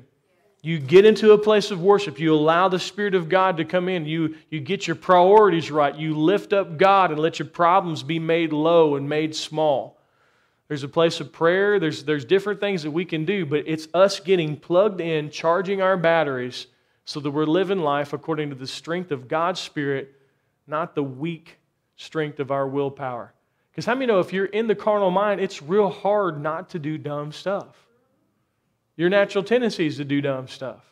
You get into a place of worship. You allow the Spirit of God to come in. You, you get your priorities right. You lift up God and let your problems be made low and made small. There's a place of prayer. There's, there's different things that we can do, but it's us getting plugged in, charging our batteries so that we're living life according to the strength of God's Spirit, not the weak strength of our willpower. Because how many know if you're in the carnal mind, it's real hard not to do dumb stuff? Your natural tendency is to do dumb stuff.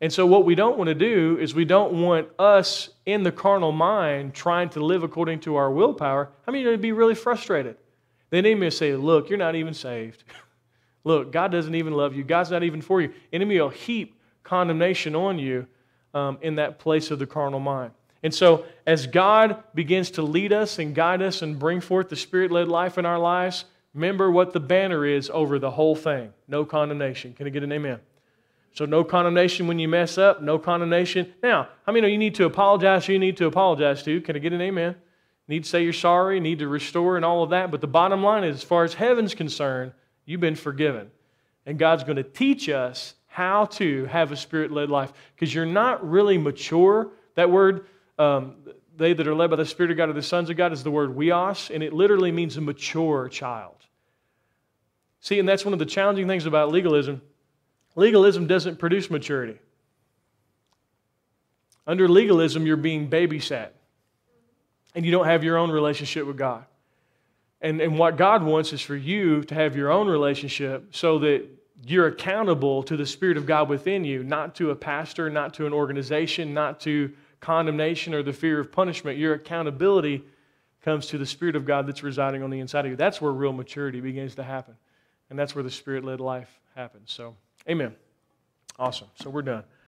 And so, what we don't want to do is we don't want us in the carnal mind trying to live according to our willpower. How many are going to be really frustrated? The enemy will say, Look, you're not even saved. Look, God doesn't even love you. God's not even for you. Enemy will heap condemnation on you um, in that place of the carnal mind. And so, as God begins to lead us and guide us and bring forth the Spirit led life in our lives, remember what the banner is over the whole thing no condemnation. Can I get an amen? So, no condemnation when you mess up, no condemnation. Now, how many know you need to apologize you need to apologize to? Can I get an amen? need to say you're sorry, need to restore, and all of that. But the bottom line is, as far as heaven's concerned, you've been forgiven. And God's going to teach us how to have a spirit led life because you're not really mature. That word, um, they that are led by the Spirit of God are the sons of God, is the word huios, and it literally means a mature child. See, and that's one of the challenging things about legalism. Legalism doesn't produce maturity. Under legalism, you're being babysat and you don't have your own relationship with God. And, and what God wants is for you to have your own relationship so that you're accountable to the Spirit of God within you, not to a pastor, not to an organization, not to condemnation or the fear of punishment. Your accountability comes to the Spirit of God that's residing on the inside of you. That's where real maturity begins to happen. And that's where the Spirit led life happens. So, amen. Awesome. So, we're done.